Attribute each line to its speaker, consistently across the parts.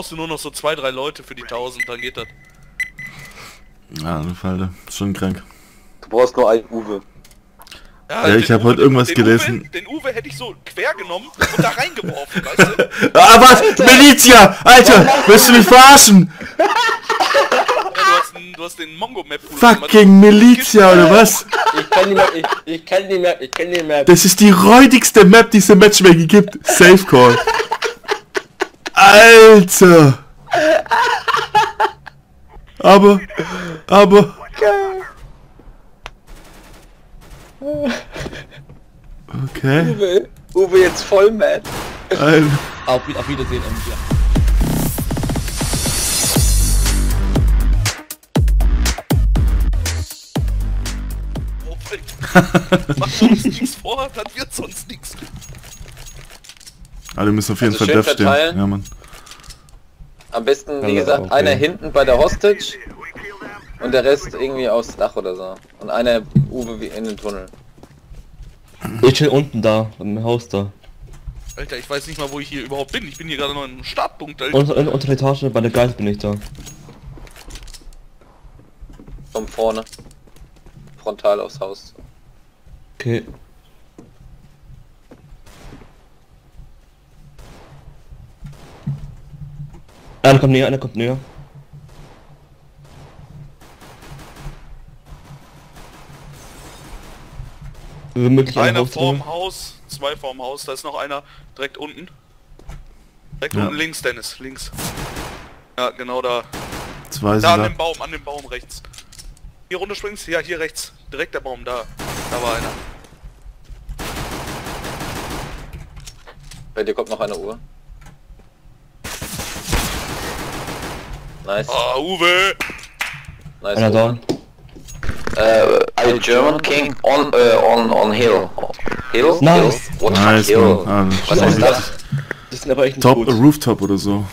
Speaker 1: Brauchst du nur noch so zwei, drei Leute für die 1000, dann geht das.
Speaker 2: Ja, du Falde. Ist schon krank.
Speaker 3: Du brauchst nur einen Uwe.
Speaker 2: Ja,
Speaker 1: den
Speaker 2: ich hab
Speaker 1: Uwe-
Speaker 2: heute irgendwas
Speaker 1: den
Speaker 2: gelesen.
Speaker 1: Uwe, den Uwe hätte ich so quer genommen und da reingeworfen, weißt du?
Speaker 2: Ah, was? Milizia! Alter! Willst du mich verarschen?
Speaker 1: Ja, du, hast einen, du hast den Mongo-Map
Speaker 2: Fucking Milizia, oder was?
Speaker 3: Ich kenn die Map, ich, ich kenn die Map, ich kenn die Map.
Speaker 2: Das ist die räudigste Map, die es im Matchmaking gibt. Safe Call. Alter! Aber, aber... Okay.
Speaker 3: Uwe, Uwe jetzt voll mad.
Speaker 2: Ein,
Speaker 4: Auf, auf Wiedersehen, ja.
Speaker 1: Mach uns nichts vor, dann wird sonst nichts.
Speaker 2: Alle müssen auf jeden
Speaker 3: Also
Speaker 2: Fall
Speaker 3: schön
Speaker 2: Dev stehen.
Speaker 3: verteilen.
Speaker 2: Ja, Mann.
Speaker 3: Am besten, wie gesagt,
Speaker 4: okay.
Speaker 3: einer hinten bei der Hostage und der Rest irgendwie aufs Dach oder so. Und einer Uwe wie in den Tunnel.
Speaker 4: Ich chill unten da, im Haus da.
Speaker 1: Alter, ich weiß nicht mal, wo ich hier überhaupt bin. Ich bin hier gerade noch im Startpunkt, Alter.
Speaker 4: Und unter der Etage bei der Geist bin ich da.
Speaker 3: Von vorne. Frontal aufs Haus.
Speaker 4: Okay. Einer kommt näher, einer kommt näher.
Speaker 1: Einer vorm. Haus, zwei vorm Haus, da ist noch einer direkt unten. Direkt
Speaker 2: Ja.
Speaker 1: unten links, Dennis, links. Ja, genau da.
Speaker 2: Zwei sind
Speaker 1: Da an
Speaker 2: da.
Speaker 1: dem Baum, an dem Baum rechts. Hier runter springst, ja, hier rechts. Direkt der Baum, da. Da war einer.
Speaker 3: Bei dir kommt noch eine Uhr. Nice.
Speaker 1: Ah, Uwe!
Speaker 3: Nice.
Speaker 4: Einer down.
Speaker 5: Uh, German King on uh, on on hill? Hill?
Speaker 4: Nice.
Speaker 5: Hill? What
Speaker 2: Nice,
Speaker 5: hill?
Speaker 2: Mann. Ah,
Speaker 3: Was
Speaker 2: das
Speaker 3: ist
Speaker 2: ist
Speaker 3: das?
Speaker 4: Das sind aber echt nicht
Speaker 2: Top,
Speaker 4: gut.
Speaker 2: Rooftop oder so.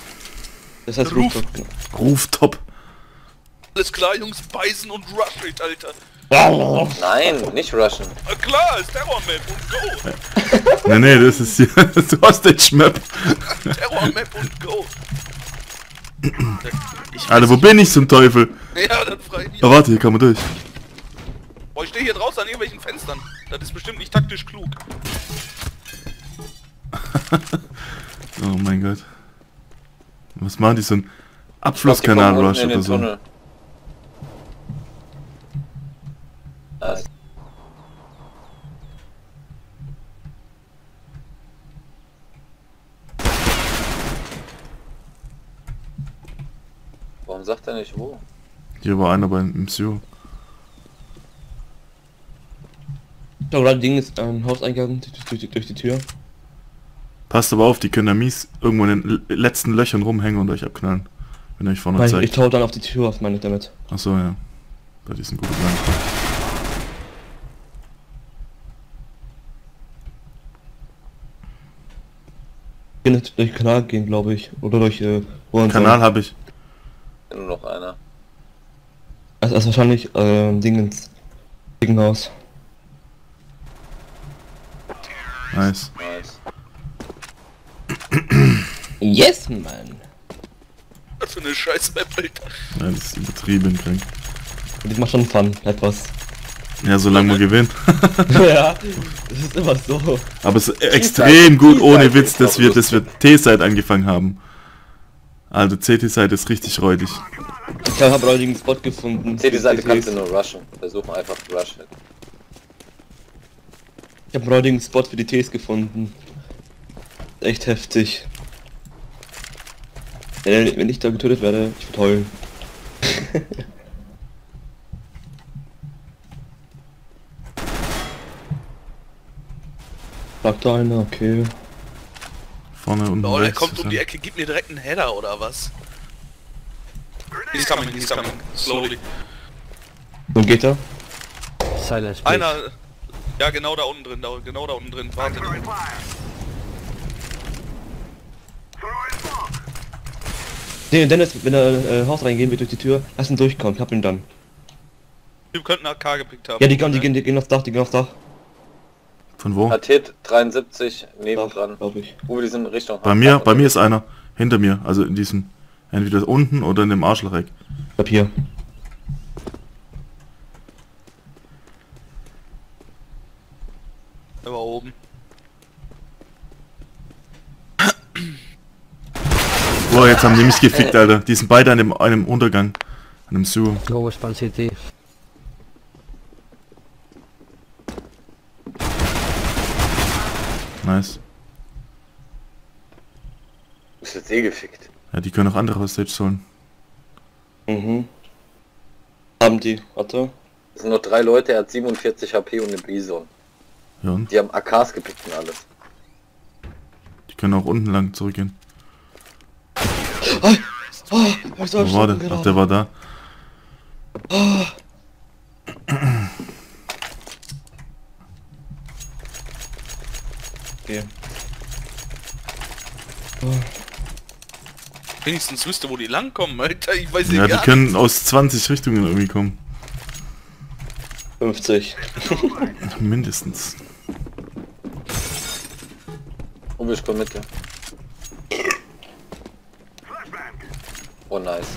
Speaker 4: Das heißt
Speaker 1: Roof.
Speaker 4: Rooftop.
Speaker 2: Rooftop.
Speaker 1: Alles klar, Jungs, beißen und rush it, Alter.
Speaker 3: Nein, nicht rushen.
Speaker 1: Ah, klar, ist Terror-Map und go.
Speaker 2: Nee, nee, das ist hier das Hostage Map.
Speaker 1: Terror-Map und go. Ich
Speaker 2: Alter, wo bin ich zum Teufel?
Speaker 1: Ja, dann frei ich mich.
Speaker 2: Oh, warte, hier kann man durch.
Speaker 1: Boah, ich stehe hier draußen an irgendwelchen Fenstern. Das ist bestimmt nicht taktisch klug.
Speaker 2: Oh mein Gott. Was machen die so ein Abflusskanal-Rush oder so?
Speaker 3: Tunnel. Warum sagt er nicht wo?
Speaker 2: Hier war einer beim MCU.
Speaker 4: Schau, gerade Ding ist ein Hauseingang durch, durch, die- durch die Tür.
Speaker 2: Passt aber auf, die können da mies irgendwo in den letzten Löchern rumhängen und euch abknallen. Wenn ihr euch vorne
Speaker 4: ich
Speaker 2: zeigt.
Speaker 4: tau dann auf die Tür auf meine ich damit.
Speaker 2: Achso, ja. Bei diesen guten Plan.
Speaker 4: Ich kann nicht durch den Kanal gehen, glaube ich. Oder durch äh.
Speaker 2: Kanal habe ich.
Speaker 3: Nur noch einer.
Speaker 4: Das ist wahrscheinlich äh, Dingens. Dickenhaus.
Speaker 2: Nice.
Speaker 3: Nice.
Speaker 4: Yes, man.
Speaker 1: Was für eine scheiß Map, Alter.
Speaker 2: Ja, das ist übertrieben krank.
Speaker 4: Und das macht schon Fun, etwas.
Speaker 2: Ja, solange wir gewinnen.
Speaker 4: ja, das ist immer so.
Speaker 2: Aber es ist extrem gut, ohne Witz, dass wir, dass wir T-Side angefangen haben. Also CT-Side ist richtig räudig.
Speaker 4: Ich habe einen Spot gefunden.
Speaker 3: Seht die Seite
Speaker 4: Ich-
Speaker 3: kannst du nur rushen. Versuchen einfach rushen.
Speaker 4: Ich habe einen räudigen Spot für die Ts gefunden. Echt heftig. Wenn ich da getötet werde, ich würde heulen. Sagt da einer, okay.
Speaker 2: Vorne und
Speaker 1: Oh, der
Speaker 2: rechts.
Speaker 1: kommt um die
Speaker 2: er.
Speaker 1: Ecke, gib mir direkt einen Header oder was? He's coming, he's coming. Slowly.
Speaker 4: So geht er.
Speaker 6: Silence, please.
Speaker 1: Einer. Ja, genau da unten drin, da, genau da unten drin. Warte.
Speaker 4: Nee, Dennis, wenn er äh, Haus reingehen wird durch die Tür, lass ihn durchkommen, ich hab ihn dann.
Speaker 1: Wir könnten AK gepickt haben.
Speaker 4: Ja, die, gehen, die, gehen, die gehen aufs Dach, die gehen aufs Dach.
Speaker 2: Von wo?
Speaker 3: Hat Hit 73 nebendran.
Speaker 4: glaube ich.
Speaker 3: Uwe, die sind Richtung
Speaker 2: Bei mir, bei mir ist einer. Hinter mir, also in diesem, Entweder unten oder in dem Arschlochreck.
Speaker 4: Ich hier.
Speaker 1: Er war oben.
Speaker 2: Boah, jetzt haben die mich gefickt, Alter. Die sind beide an dem einem Untergang. An dem Sewer.
Speaker 6: Westbound CT.
Speaker 2: Nice.
Speaker 3: Ist jetzt eh gefickt.
Speaker 2: Ja, die können auch andere Hostages holen.
Speaker 4: Mhm. Haben die. Warte.
Speaker 3: Es sind nur drei Leute, er hat 47 HP und eine Bison.
Speaker 2: Ja, und?
Speaker 3: Die haben AKs gepickt und alles.
Speaker 2: Die können auch unten lang zurückgehen.
Speaker 4: Oh, soll
Speaker 2: Wo war der? Ach, der war da.
Speaker 4: Okay.
Speaker 1: Wenigstens wüsste, wo die langkommen, Alter. Ich weiß
Speaker 2: Ja,
Speaker 1: nicht
Speaker 2: die können aus 20 Richtungen irgendwie kommen.
Speaker 4: 50.
Speaker 2: Mindestens.
Speaker 3: Und wir spielen Mitte. Oh nice.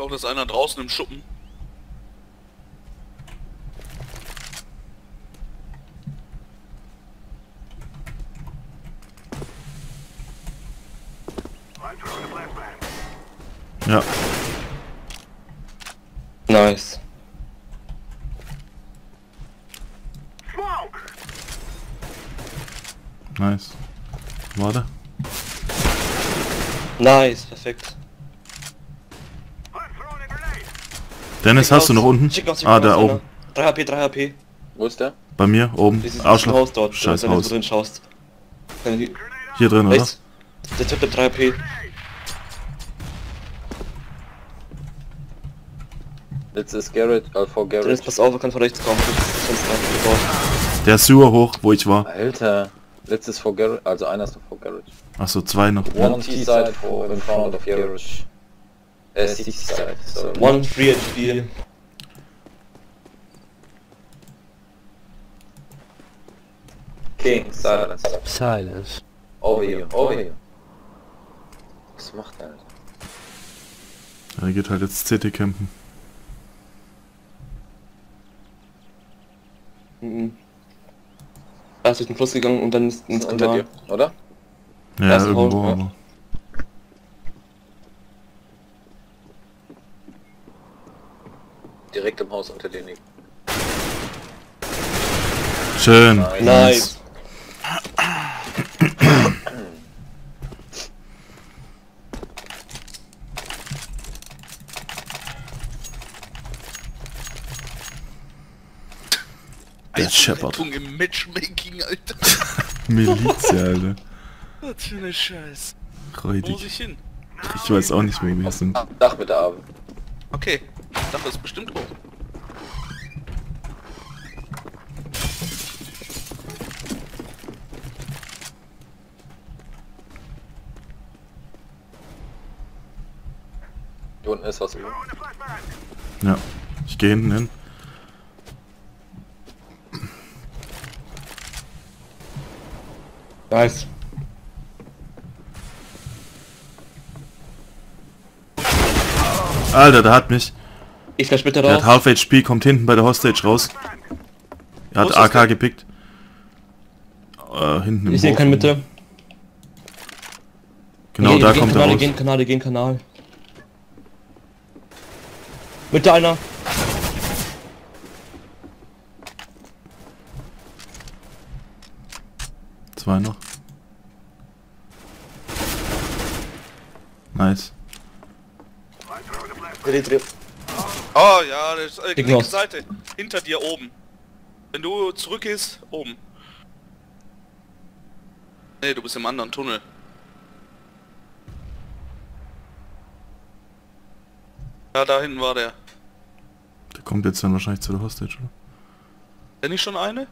Speaker 1: Glaube, das ist einer draußen im Schuppen.
Speaker 2: Ja,
Speaker 4: Nice.
Speaker 2: nice. Warte.
Speaker 4: Nice, perfekt.
Speaker 2: Dennis, hast du noch unten? Ah, da
Speaker 4: einer.
Speaker 2: oben.
Speaker 4: 3 HP, 3 HP.
Speaker 3: Wo ist der?
Speaker 2: Bei mir, oben. Arschloch.
Speaker 4: Haus dort.
Speaker 2: Scheiß Haus.
Speaker 4: drin schaust. Hier-
Speaker 2: drin, oder?
Speaker 4: Der Typ mit 3 HP.
Speaker 3: Jetzt ist Garrett, äh, vor
Speaker 4: Dennis,
Speaker 3: Garrett.
Speaker 4: pass auf, er kann von rechts kommen. Das ist.
Speaker 2: Der Sewer hoch, wo ich war.
Speaker 3: Alter. Letztes vor Garrett, also einer ist noch vor Garrett.
Speaker 2: Achso, zwei noch.
Speaker 3: One T-Side for in front of Garage. Äh, C-Side. So.
Speaker 4: One free HP.
Speaker 3: King, silence.
Speaker 6: Silence.
Speaker 3: Over here, over here. Was macht er, Alter?
Speaker 2: Er geht halt jetzt CT campen.
Speaker 4: Mhm. Er ist durch den Fluss gegangen und dann ist ins
Speaker 3: Unter
Speaker 4: Kanal.
Speaker 3: dir, oder?
Speaker 2: Ja,
Speaker 4: Erst
Speaker 2: irgendwo,
Speaker 4: Haus,
Speaker 3: Haus unter dir liegt.
Speaker 2: Schön.
Speaker 4: Nice.
Speaker 2: Der
Speaker 1: Alter,
Speaker 2: Shepard.
Speaker 1: Im Matchmaking, Alter.
Speaker 2: Milizia, Alter.
Speaker 1: Was für eine Scheiß. Wo muss
Speaker 2: Räudig.
Speaker 1: ich hin?
Speaker 2: Ich weiß auch nicht, wo wir sind.
Speaker 3: Dach mit der Arme.
Speaker 1: Okay. Das ist bestimmt hoch.
Speaker 3: Unten ist was.
Speaker 2: Ja. Ich gehe hinten hin.
Speaker 4: Nice.
Speaker 2: Alter, der hat mich.
Speaker 4: Ich flash bitte
Speaker 2: Der hat
Speaker 4: raus.
Speaker 2: Half HP, kommt hinten bei der Hostage raus. Er hat AK gepickt. Äh, hinten im
Speaker 4: Ich sehe keine Mitte.
Speaker 2: Genau,
Speaker 4: Gehen-
Speaker 2: da
Speaker 4: gehen
Speaker 2: kommt er
Speaker 4: Kanale,
Speaker 2: raus.
Speaker 4: Gehen Kanale, gehen Kanal. Mitte einer.
Speaker 2: Zwei noch. Nice.
Speaker 4: Dreh, dreh.
Speaker 1: Oh ja, das ist äh, linke. Seite. Hinter dir oben. Wenn du zurückgehst, oben. Nee, du bist im anderen Tunnel. Ja, da hinten war der.
Speaker 2: Der kommt jetzt dann wahrscheinlich zu der Hostage, oder?
Speaker 1: Ist nicht schon eine?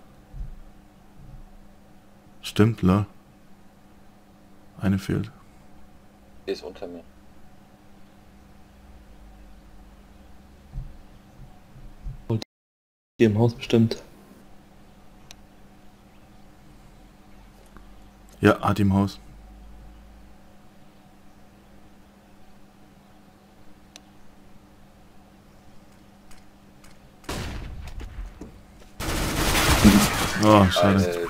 Speaker 2: Stimmt, la. Eine fehlt.
Speaker 3: Die ist unter mir.
Speaker 4: Und die im Haus bestimmt.
Speaker 2: Ja, hat im Haus. Oh, schade.
Speaker 3: Alter.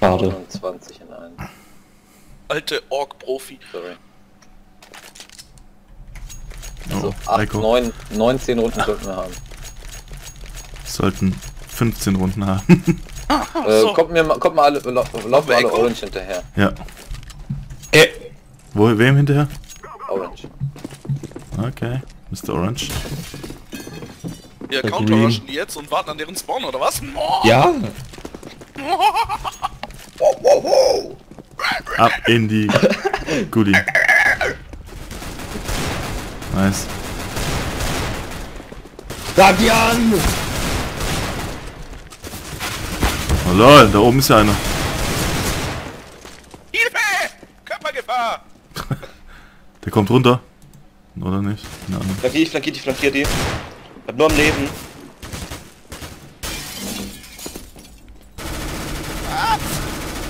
Speaker 4: Schade.
Speaker 3: 29 in 1.
Speaker 1: Alte Ork-Profi.
Speaker 3: Sorry.
Speaker 2: Oh,
Speaker 3: So, 8,
Speaker 2: Echo.
Speaker 3: 9, 19 Runden sollten wir haben.
Speaker 2: Sollten 15 Runden haben.
Speaker 3: Äh,
Speaker 1: so.
Speaker 3: kommt mir mal, kommt mal alle, lau- laufen wir alle
Speaker 1: Echo?
Speaker 3: Orange hinterher.
Speaker 2: ja.
Speaker 4: Äh,
Speaker 2: Wo, wem hinterher?
Speaker 3: Orange.
Speaker 2: Okay. Mr. Orange.
Speaker 1: Wir counterrushen die jetzt und warten an deren Spawn, oder was? Oh,
Speaker 4: ja.
Speaker 2: Ab in die Goodie. Nice.
Speaker 4: Fabian!
Speaker 2: Oh lol, da oben ist ja einer.
Speaker 1: Hilfe! Körpergefahr!
Speaker 2: Der kommt runter. Oder nicht? Keine Ahnung.
Speaker 4: Flankier, ich flankier die, flankier die. Hab nur am Leben.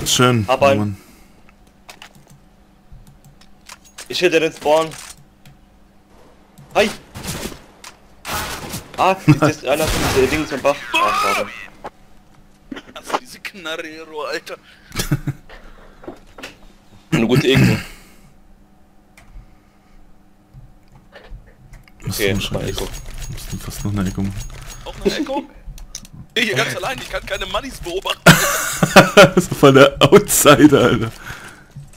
Speaker 2: Schön.
Speaker 4: Aber-
Speaker 2: Oh Mann.
Speaker 4: Ich schilder den Spawn. Hi! Ah, das ist einer von den Dings vom Bach. Ah, schade.
Speaker 1: Also diese Knarrero, Alter.
Speaker 4: Eine gute Ego.
Speaker 2: Okay, so
Speaker 4: mal.
Speaker 2: Müssten fast noch eine Echo machen.
Speaker 1: Auch eine Echo? Ich hier ganz allein, ich kann keine Moneys beobachten.
Speaker 2: so von der Outsider, Alter.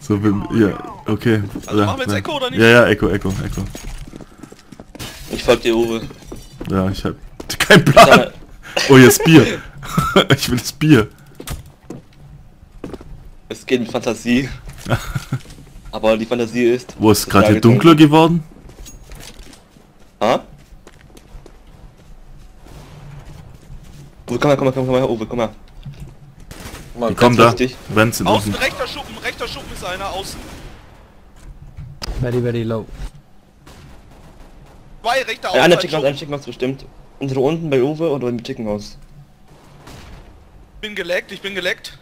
Speaker 2: So, wenn, ja, okay.
Speaker 1: Also
Speaker 2: ja,
Speaker 1: machen wir jetzt
Speaker 2: ja.
Speaker 1: Echo oder nicht?
Speaker 2: Ja, ja, Echo, Echo, Echo.
Speaker 4: Ich folg dir, Uwe.
Speaker 2: Ja, ich hab keinen Plan. Oh, jetzt Bier. ich will das Bier.
Speaker 4: Es geht mit Fantasie. Aber die Fantasie ist...
Speaker 2: Wo ist gerade hier dunkler geworden?
Speaker 4: Ha? Uwe, komm her, komm her, komm her, Uwe, komm her.
Speaker 3: Mal,
Speaker 2: Komm da.
Speaker 4: richtig.
Speaker 2: Vents sind
Speaker 1: Außen
Speaker 2: unten.
Speaker 1: rechter Schuppen, rechter Schuppen ist einer, außen.
Speaker 6: Very, very low.
Speaker 1: Zwei rechter
Speaker 4: Ein einer
Speaker 1: Outside
Speaker 4: Chicken House, ein Chicken House bestimmt. Unsere unten bei Uwe oder im Chicken House?
Speaker 1: Ich bin geleckt, ich bin geleckt.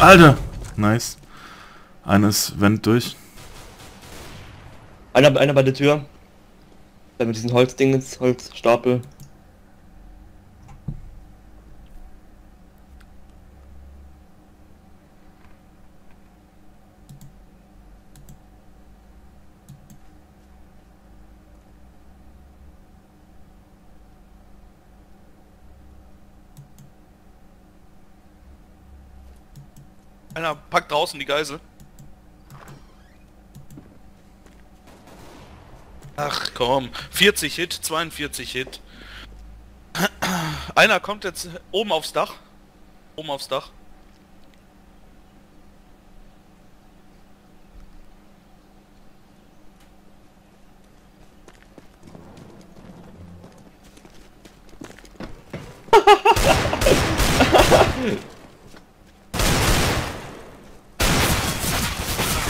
Speaker 2: Alter! Nice. Eines Vent durch.
Speaker 4: Einer, einer bei der Tür. Da mit diesen Holzdingens, Holzstapel.
Speaker 1: Einer packt draußen die Geisel. Ach komm, 40 Hit, 42 Hit. Einer kommt jetzt oben aufs Dach. Oben aufs Dach.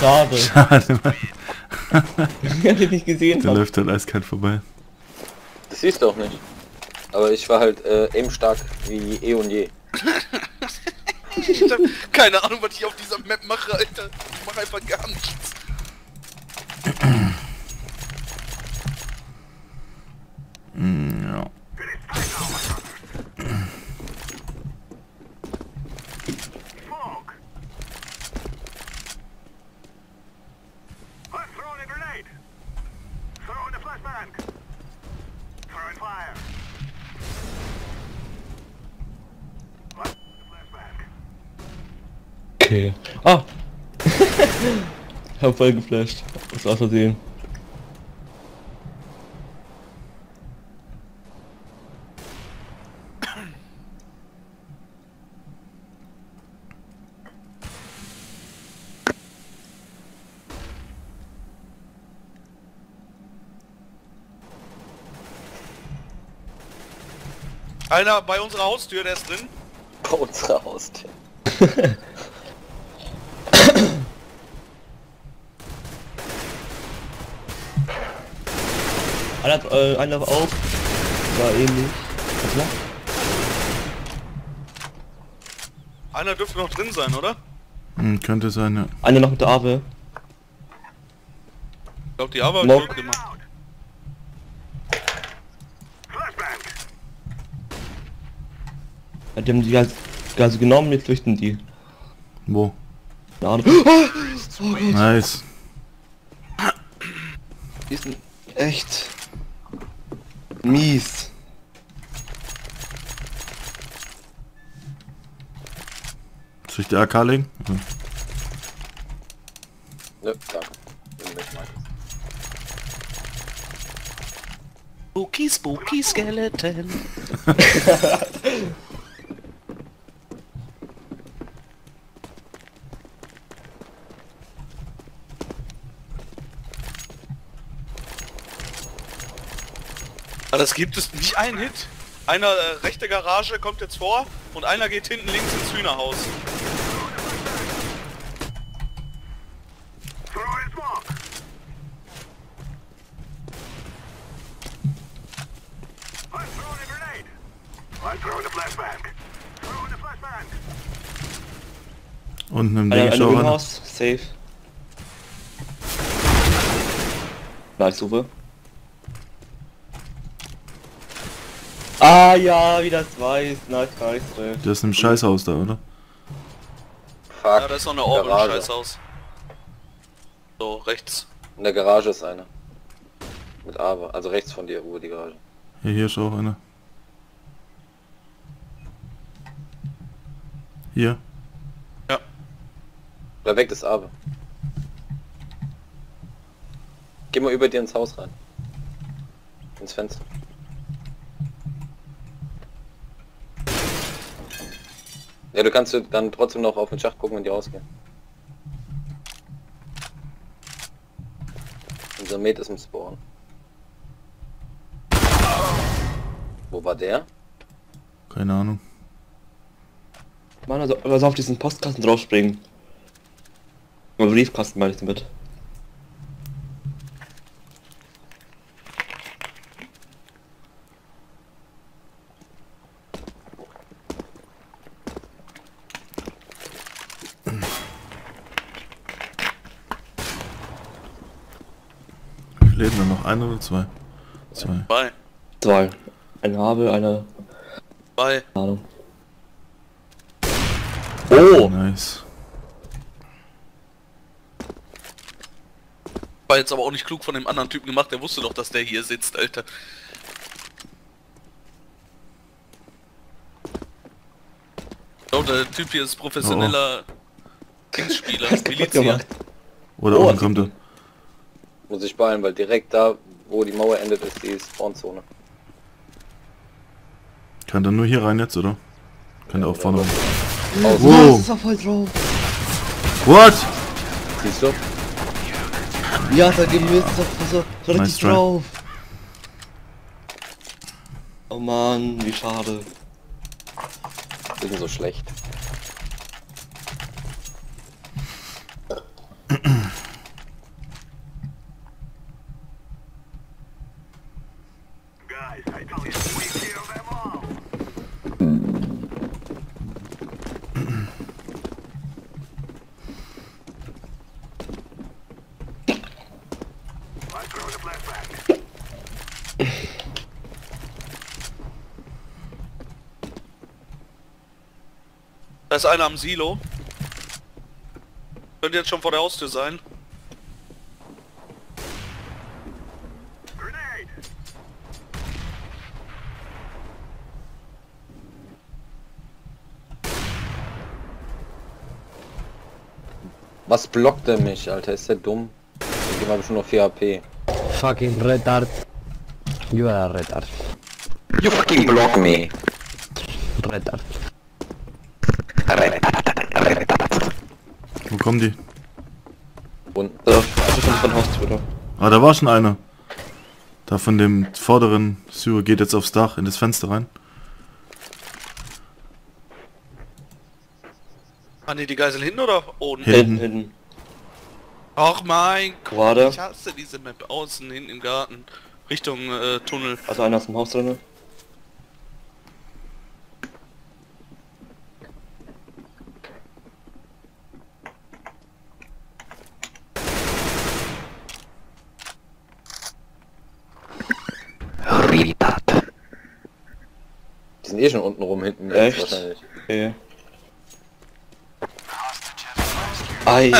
Speaker 4: Schade.
Speaker 2: Schade, Mann.
Speaker 4: Hab ich nicht gesehen.
Speaker 2: Der läuft halt eiskalt vorbei.
Speaker 3: Das siehst du auch nicht. Aber ich war halt äh, eben stark wie eh und je.
Speaker 1: Ich hab keine Ahnung, was ich auf dieser Map mache, Alter. Ich mache einfach gar nichts.
Speaker 2: Mm, ja.
Speaker 7: Throwing a grenade. Throwing a flashbang. Throwing fire. What? Flashbang.
Speaker 4: Okay. Ah! hab voll geflasht. Das war versehen.
Speaker 1: Einer bei unserer Haustür, der ist drin.
Speaker 3: Bei unserer Haustür.
Speaker 4: Einer, äh, einer auf. war ähnlich. Was war?
Speaker 1: Einer dürfte noch drin sein, oder?
Speaker 2: Hm, könnte sein, ja.
Speaker 4: Einer noch mit der Ave.
Speaker 1: Ich glaube, die
Speaker 4: Knock.
Speaker 1: hat gemacht.
Speaker 7: Flashbang.
Speaker 4: Ja, die haben die ganz, ganz genommen, jetzt flüchten die.
Speaker 2: Wo?
Speaker 4: Keine Ahnung. Oh,
Speaker 2: Nice.
Speaker 4: die sind echt mies.
Speaker 2: Soll ich die AK legen? Hm.
Speaker 3: Nö, danke. Bin nicht meins.
Speaker 1: Spooky, spooky Skeleton. Aber das gibt es nicht einen Hit. Einer äh, rechte Garage kommt jetzt vor und einer geht hinten links ins Hühnerhaus.
Speaker 7: Smoke. I'm throwing a grenade. I'm throwing a flashbang. Throwing a flashbang.
Speaker 2: Unten im
Speaker 4: Einer,
Speaker 2: Ding
Speaker 4: einer
Speaker 2: schau
Speaker 4: im
Speaker 2: ran.
Speaker 4: Haus. Safe. Nice, super. Ah ja, wieder zwei. Nice, nice. nice.
Speaker 2: Der ist im Scheißhaus da, oder?
Speaker 3: Fuck.
Speaker 1: Ja, da ist noch eine Orbe im
Speaker 3: Garage.
Speaker 1: Scheißhaus. So, rechts.
Speaker 3: In der Garage ist einer. Mit Aber, also rechts von dir, Uwe, die Garage.
Speaker 2: Hier, hier ist auch einer. Hier.
Speaker 3: Da weg ist Aber. Geh mal über dir ins Haus rein. Ins Fenster. Ja, du kannst dann trotzdem noch auf den Schacht gucken, wenn die rausgehen. Unser Mate ist im Spawn. Wo war der?
Speaker 2: Keine Ahnung.
Speaker 4: Mann, also, also auf diesen Postkasten draufspringen. Oder Briefkasten meine ich damit.
Speaker 2: Leben da noch ein oder zwei? Zwei.
Speaker 1: Bei.
Speaker 4: Zwei. Eine habe, eine...
Speaker 1: Bei.
Speaker 4: Keine Ahnung. Oh!
Speaker 2: Nice.
Speaker 1: War jetzt aber auch nicht klug von dem anderen Typen gemacht, der wusste doch, dass der hier sitzt, Alter. Glaube, der Typ hier ist professioneller Kingsspieler,
Speaker 4: Hat kaputt
Speaker 1: Milizia.
Speaker 4: gemacht.
Speaker 2: Oder
Speaker 4: Oh,
Speaker 2: unten kommt er.
Speaker 3: Muss ich beeilen, weil direkt da, wo die Mauer endet, ist die Spawnzone.
Speaker 2: Kann der nur hier rein jetzt, oder? Kann der auch vorne rein. Wow.
Speaker 4: War voll drauf.
Speaker 2: What?
Speaker 3: Siehst du?
Speaker 4: Ja, da gemisst, das war so, so richtig
Speaker 2: Nice
Speaker 4: drauf. Oh Mann, wie schade.
Speaker 3: Die sind so schlecht.
Speaker 1: Da ist einer am Silo. Könnte jetzt schon vor der Haustür sein.
Speaker 3: Was blockt er mich, Alter? Ist der dumm? Ich habe schon noch 4 AP.
Speaker 6: Fucking retard. You are a retard.
Speaker 5: You fucking block me.
Speaker 6: Retard.
Speaker 2: Wo kommen die?
Speaker 3: Unten.
Speaker 4: Also, schon von oder?
Speaker 2: Ah, da war schon einer. Da von dem vorderen Syrer geht jetzt aufs Dach in das Fenster rein.
Speaker 1: Ah ne, die Geisel hinten oder oben?
Speaker 2: Hinten.
Speaker 4: Hinten.
Speaker 1: Ach mein Gott, ich hasse diese Map außen, hinten im Garten, Richtung äh, Tunnel.
Speaker 4: Also einer ist im Haus drin.
Speaker 5: retard.
Speaker 3: Die sind eh schon unten rum hinten. jetzt
Speaker 4: Echt?
Speaker 3: Wahrscheinlich.
Speaker 4: Okay. Ei.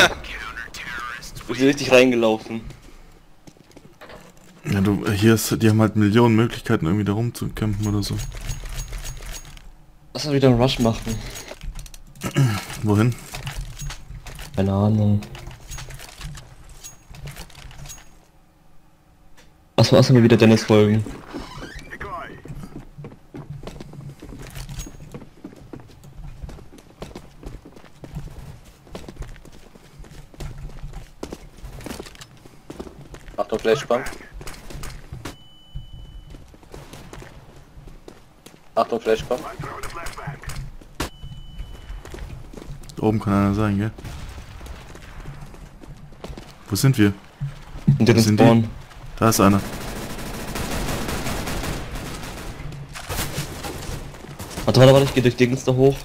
Speaker 4: Ich bin richtig reingelaufen.
Speaker 2: Ja, du, hier ist, die haben halt Millionen Möglichkeiten irgendwie da rumzukämpfen oder so.
Speaker 4: Lass mal wieder einen Rush machen.
Speaker 2: Wohin?
Speaker 4: Keine Ahnung. Lass mal, lass mal wieder Dennis folgen.
Speaker 3: Achtung, Flashbang. Achtung, Flashbang.
Speaker 2: Oben kann einer sein, gell? Wo sind wir?
Speaker 4: Und den
Speaker 2: Sind die?
Speaker 4: Spawn.
Speaker 2: Da ist einer.
Speaker 4: Warte, warte, warte, ich geh durch Dings da hoch.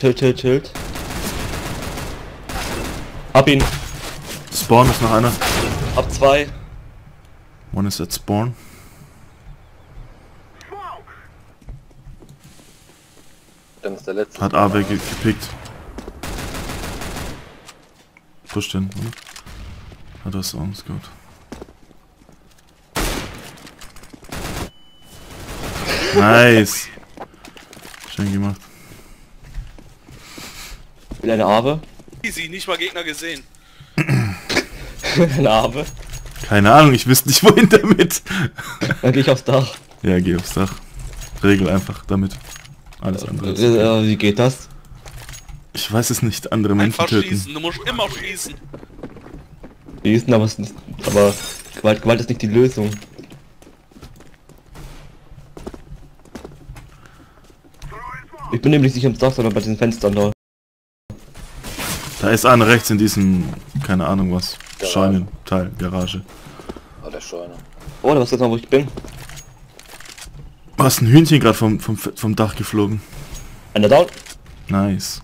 Speaker 4: Tilt, tilt, tilt. Hab ihn.
Speaker 2: Spawn ist noch einer.
Speaker 4: Hab zwei.
Speaker 2: One is at Spawn.
Speaker 3: Dann ist der letzte.
Speaker 2: Hat AW ge gepickt. Push den, oder? Hat das auch nicht gut. Nice. Schön gemacht.
Speaker 4: Will eine Arbe.
Speaker 1: Easy, nicht mal Gegner gesehen.
Speaker 4: eine Arbe.
Speaker 2: Keine Ahnung, ich wüsste nicht wohin damit.
Speaker 4: Dann geh ich aufs Dach.
Speaker 2: ja, geh aufs Dach. Regel einfach damit. Alles andere. ist okay.
Speaker 4: Äh, wie geht das?
Speaker 2: Ich weiß es nicht, andere Menschen
Speaker 1: Einfach
Speaker 2: töten.
Speaker 1: schießen, du musst immer schießen.
Speaker 4: Schießen, aber, es ist nicht, aber Gewalt, Gewalt ist nicht die Lösung. Ich bin nämlich nicht am Dach, sondern bei diesen Fenstern da.
Speaker 2: Da ist einer rechts in diesem, keine Ahnung was,
Speaker 3: Garage.
Speaker 2: Scheunenteil, Garage.
Speaker 3: Oh, der Scheune.
Speaker 4: Oh, da weißt du jetzt mal, wo ich bin.
Speaker 2: Was, ein Hühnchen gerade vom, vom, vom Dach geflogen?
Speaker 4: Einer down?
Speaker 2: Nice.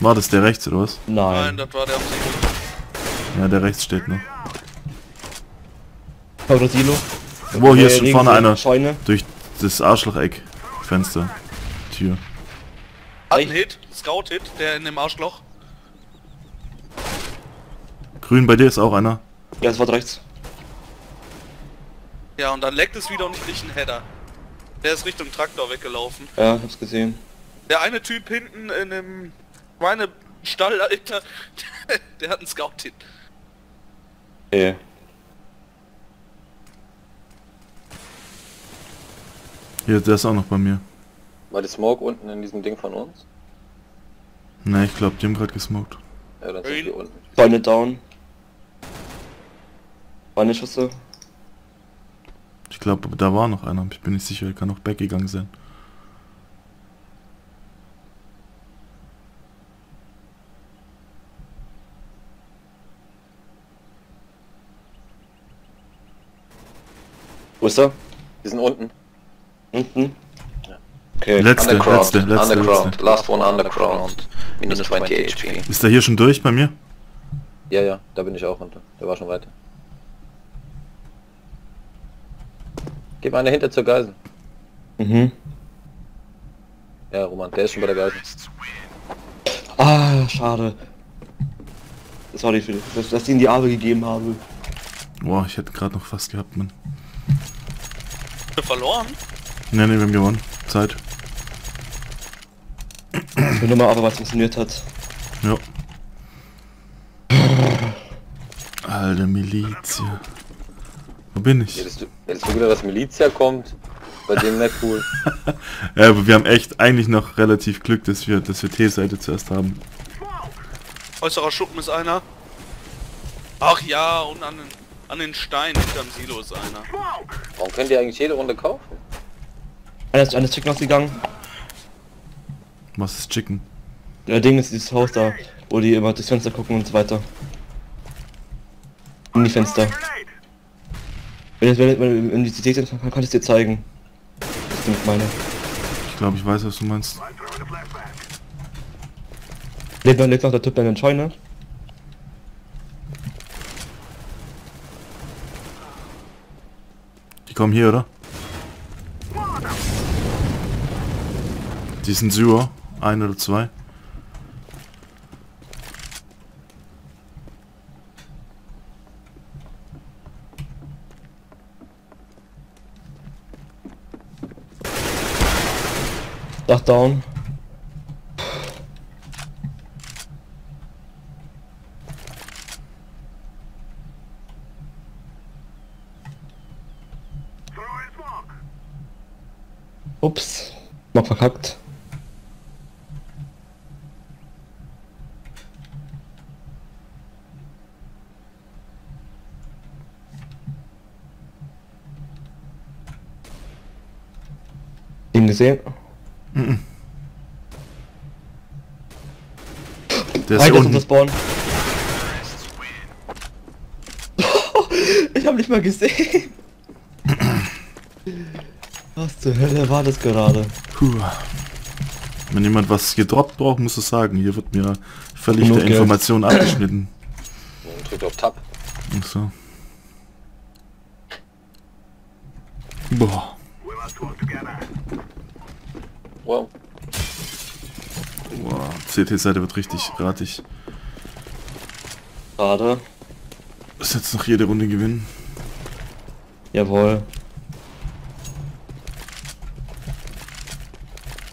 Speaker 2: War das der rechts oder was?
Speaker 1: Nein,
Speaker 4: Nein.
Speaker 1: das war der am Silo.
Speaker 2: Ja, der rechts steht noch.
Speaker 4: Paulo Silo.
Speaker 2: Wo, hier ist
Speaker 4: Äh,
Speaker 2: schon
Speaker 4: links
Speaker 2: vorne einer.
Speaker 4: Scheune.
Speaker 2: Durch das Arschlocheck. Fenster. Tür.
Speaker 1: Hat einen Hit, Scout-Hit, der in dem Arschloch.
Speaker 2: Grün, bei dir ist auch einer.
Speaker 4: Ja, es war rechts.
Speaker 1: Ja, und dann leckt es wieder und ich krieg einen Header. Der ist Richtung Traktor weggelaufen.
Speaker 4: Ja, ich hab's gesehen.
Speaker 1: Der eine Typ hinten in dem Schweinestall, Alter, der hat einen Scout-Hit.
Speaker 4: Okay.
Speaker 2: Hier, der ist auch noch bei mir.
Speaker 3: War die Smoke unten in diesem Ding von uns?
Speaker 2: Ne, ich glaube, die haben gerade gesmoked.
Speaker 3: Ja, dann sind die unten.
Speaker 4: Scheune down. Meine Schüsse.
Speaker 2: Ich glaube, da war noch einer. Ich bin nicht sicher, er kann noch weggegangen sein.
Speaker 4: Wo ist er?
Speaker 3: Die sind unten.
Speaker 4: Unten? Okay.
Speaker 2: Letzte,
Speaker 5: Underground,
Speaker 2: letzte, letzte,
Speaker 5: underground,
Speaker 2: letzte.
Speaker 5: last one underground. Minus 20 HP.
Speaker 2: Ist der hier schon durch bei mir?
Speaker 3: Ja, ja, da bin ich auch runter. Der war schon weiter. Geh mal dahinter zur Geisel.
Speaker 4: Mhm.
Speaker 3: Ja, Roman, der ist schon bei der Geisel.
Speaker 4: Ah, schade. Sorry für dass, dass ich ihnen die Arme gegeben habe.
Speaker 2: Boah, ich hätte gerade noch fast gehabt, Mann.
Speaker 1: Verloren?
Speaker 2: Ne, ne, wir haben gewonnen. Zeit.
Speaker 4: Ich will nur mal aber was funktioniert hat.
Speaker 2: Ja. Alter Milizia. Wo bin ich?
Speaker 3: Hättest du, hättest du wieder, dass Milizia kommt? Bei dem nicht cool.
Speaker 2: Ja, aber wir haben echt eigentlich noch relativ Glück, dass wir, dass wir T-Seite zuerst haben.
Speaker 1: Äußerer Schuppen ist einer. Ach ja, und an den, an den Stein hinterm Silo ist einer.
Speaker 3: Warum könnt ihr eigentlich jede Runde kaufen?
Speaker 4: Einer ist, einer ist Chicken ausgegangen.
Speaker 2: Was ist Chicken?
Speaker 4: Der Ding ist dieses Haus da, wo die immer durchs Fenster gucken und so weiter. In die Fenster. Wenn das wenn, wenn, du die Details kann, kann ich es dir zeigen. Was ich meine.
Speaker 2: Ich glaube, ich weiß, was du meinst.
Speaker 4: Lebt noch, lebt noch der Typ in den Scheune?
Speaker 2: Die kommen hier, oder? Die sind Syrer. Ein oder zwei.
Speaker 4: Down. Ups. Mal verkackt. Ihn gesehen?
Speaker 2: Der ist
Speaker 4: Alter,
Speaker 2: hier
Speaker 4: ist unser
Speaker 2: unten.
Speaker 4: Spawn. ich hab nicht mal gesehen. Was zur Hölle war das gerade?
Speaker 2: Puh. Wenn jemand was gedroppt braucht, muss es sagen. Hier wird mir völlig der. Information abgeschnitten.
Speaker 3: Und drückt auf Tab.
Speaker 2: Und so. Boah.
Speaker 3: Wow.
Speaker 2: Boah. CT-Seite wird richtig ratig.
Speaker 4: Gerade.
Speaker 2: Muss jetzt noch jede Runde gewinnen.
Speaker 4: Jawohl.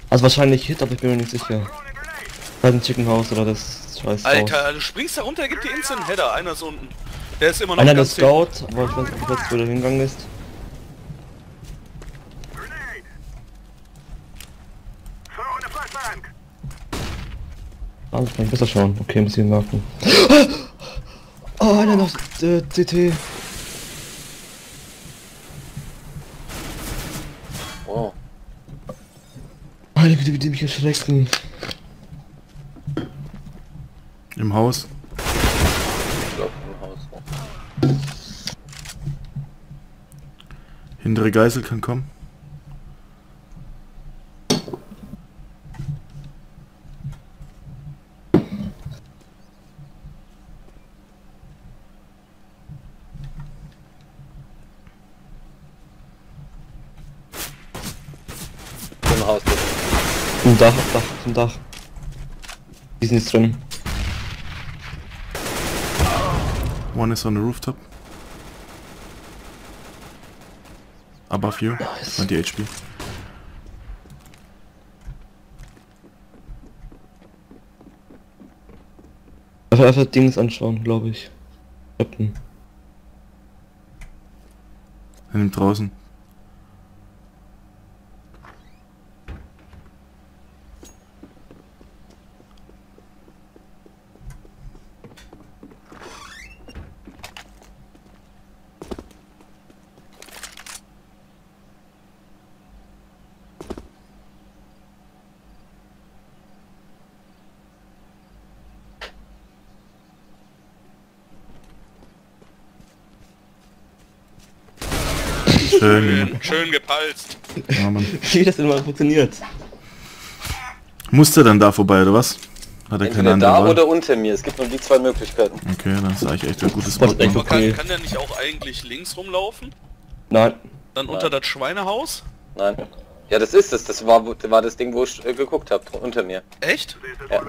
Speaker 4: Also wahrscheinlich Hit, aber ich bin mir nicht sicher. Halt ein Chicken House oder das scheiß Haus.
Speaker 1: Alter, du springst da runter, gibt dir instant einen Header. Einer ist unten. Der ist immer noch
Speaker 4: Einer der. Scout, aber ich weiß nicht, ob wo der hingegangen ist.
Speaker 7: Grenade. Throw in a flashbang.
Speaker 4: Ah, ich kann besser schauen. Okay, muss ich ihn merken. Oh, einer noch äh, CT.
Speaker 3: Wow.
Speaker 4: Güte, wie die mich erschrecken.
Speaker 2: Im Haus.
Speaker 3: Ich glaub im Haus.
Speaker 2: Hintere Geisel kann kommen.
Speaker 3: Im Haus.
Speaker 4: Im Dach, auf Dach, im Dach. Die sind jetzt drin.
Speaker 2: One is on the rooftop. Above you.
Speaker 4: Nice.
Speaker 2: Und die HP.
Speaker 4: Einfach, einfach Dings anschauen, glaube ich. Captain.
Speaker 2: Er nimmt draußen. Schön
Speaker 1: Schön, gepalzt.
Speaker 2: Ja, Mann.
Speaker 4: Wie das denn mal funktioniert?
Speaker 2: Musste er dann da vorbei, oder was? Hat er keine
Speaker 3: Entweder
Speaker 2: andere
Speaker 3: da
Speaker 2: Wahl?
Speaker 3: oder unter mir. Es gibt nur die zwei Möglichkeiten.
Speaker 2: Okay, dann ist eigentlich echt ein gutes Spot.
Speaker 1: Aber kann,
Speaker 4: okay.
Speaker 1: kann der nicht auch eigentlich links rumlaufen?
Speaker 4: Nein.
Speaker 1: Dann unter das Schweinehaus?
Speaker 3: Nein. Ja, das ist es. Das war, war das Ding, wo ich äh, geguckt habe. Unter mir.
Speaker 1: Echt?
Speaker 3: Ja.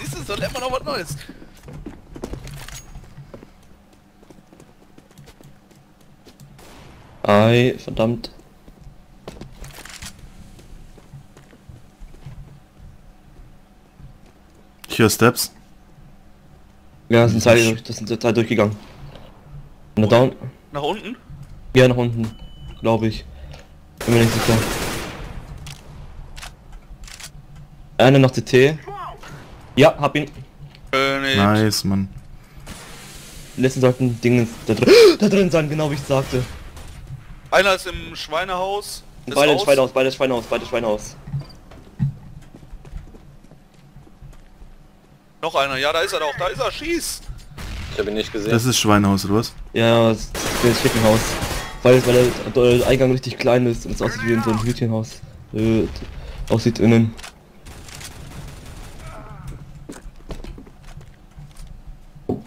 Speaker 1: Siehst du, so lernt man noch was Neues.
Speaker 4: Ei, verdammt.
Speaker 2: Ich höre Steps.
Speaker 4: Ja, das sind zwei, durch- das sind zwei durchgegangen. Einer down.
Speaker 1: Nach unten?
Speaker 4: Ja, nach unten. Glaube ich. Bin mir nicht sicher. Einer noch CT. Ja, hab ihn.
Speaker 1: König.
Speaker 2: Nice, Mann.
Speaker 4: Die letzten sollten Dinge da drin, da drin sein, genau wie ich sagte.
Speaker 1: Einer ist im Schweinehaus. Ist
Speaker 4: Beide
Speaker 1: raus.
Speaker 4: Schweinehaus, beide Schweinehaus, beide Schweinehaus.
Speaker 1: Noch einer. Ja, da ist er doch. Da ist er. Schieß.
Speaker 3: Ich habe ihn nicht gesehen.
Speaker 2: Das ist Schweinehaus, oder was?
Speaker 4: Ja, das ist das Chickenhaus. Weil, weil der, der Eingang richtig klein ist und es aussieht wie in so ein Hütchenhaus. Äh, aussieht innen.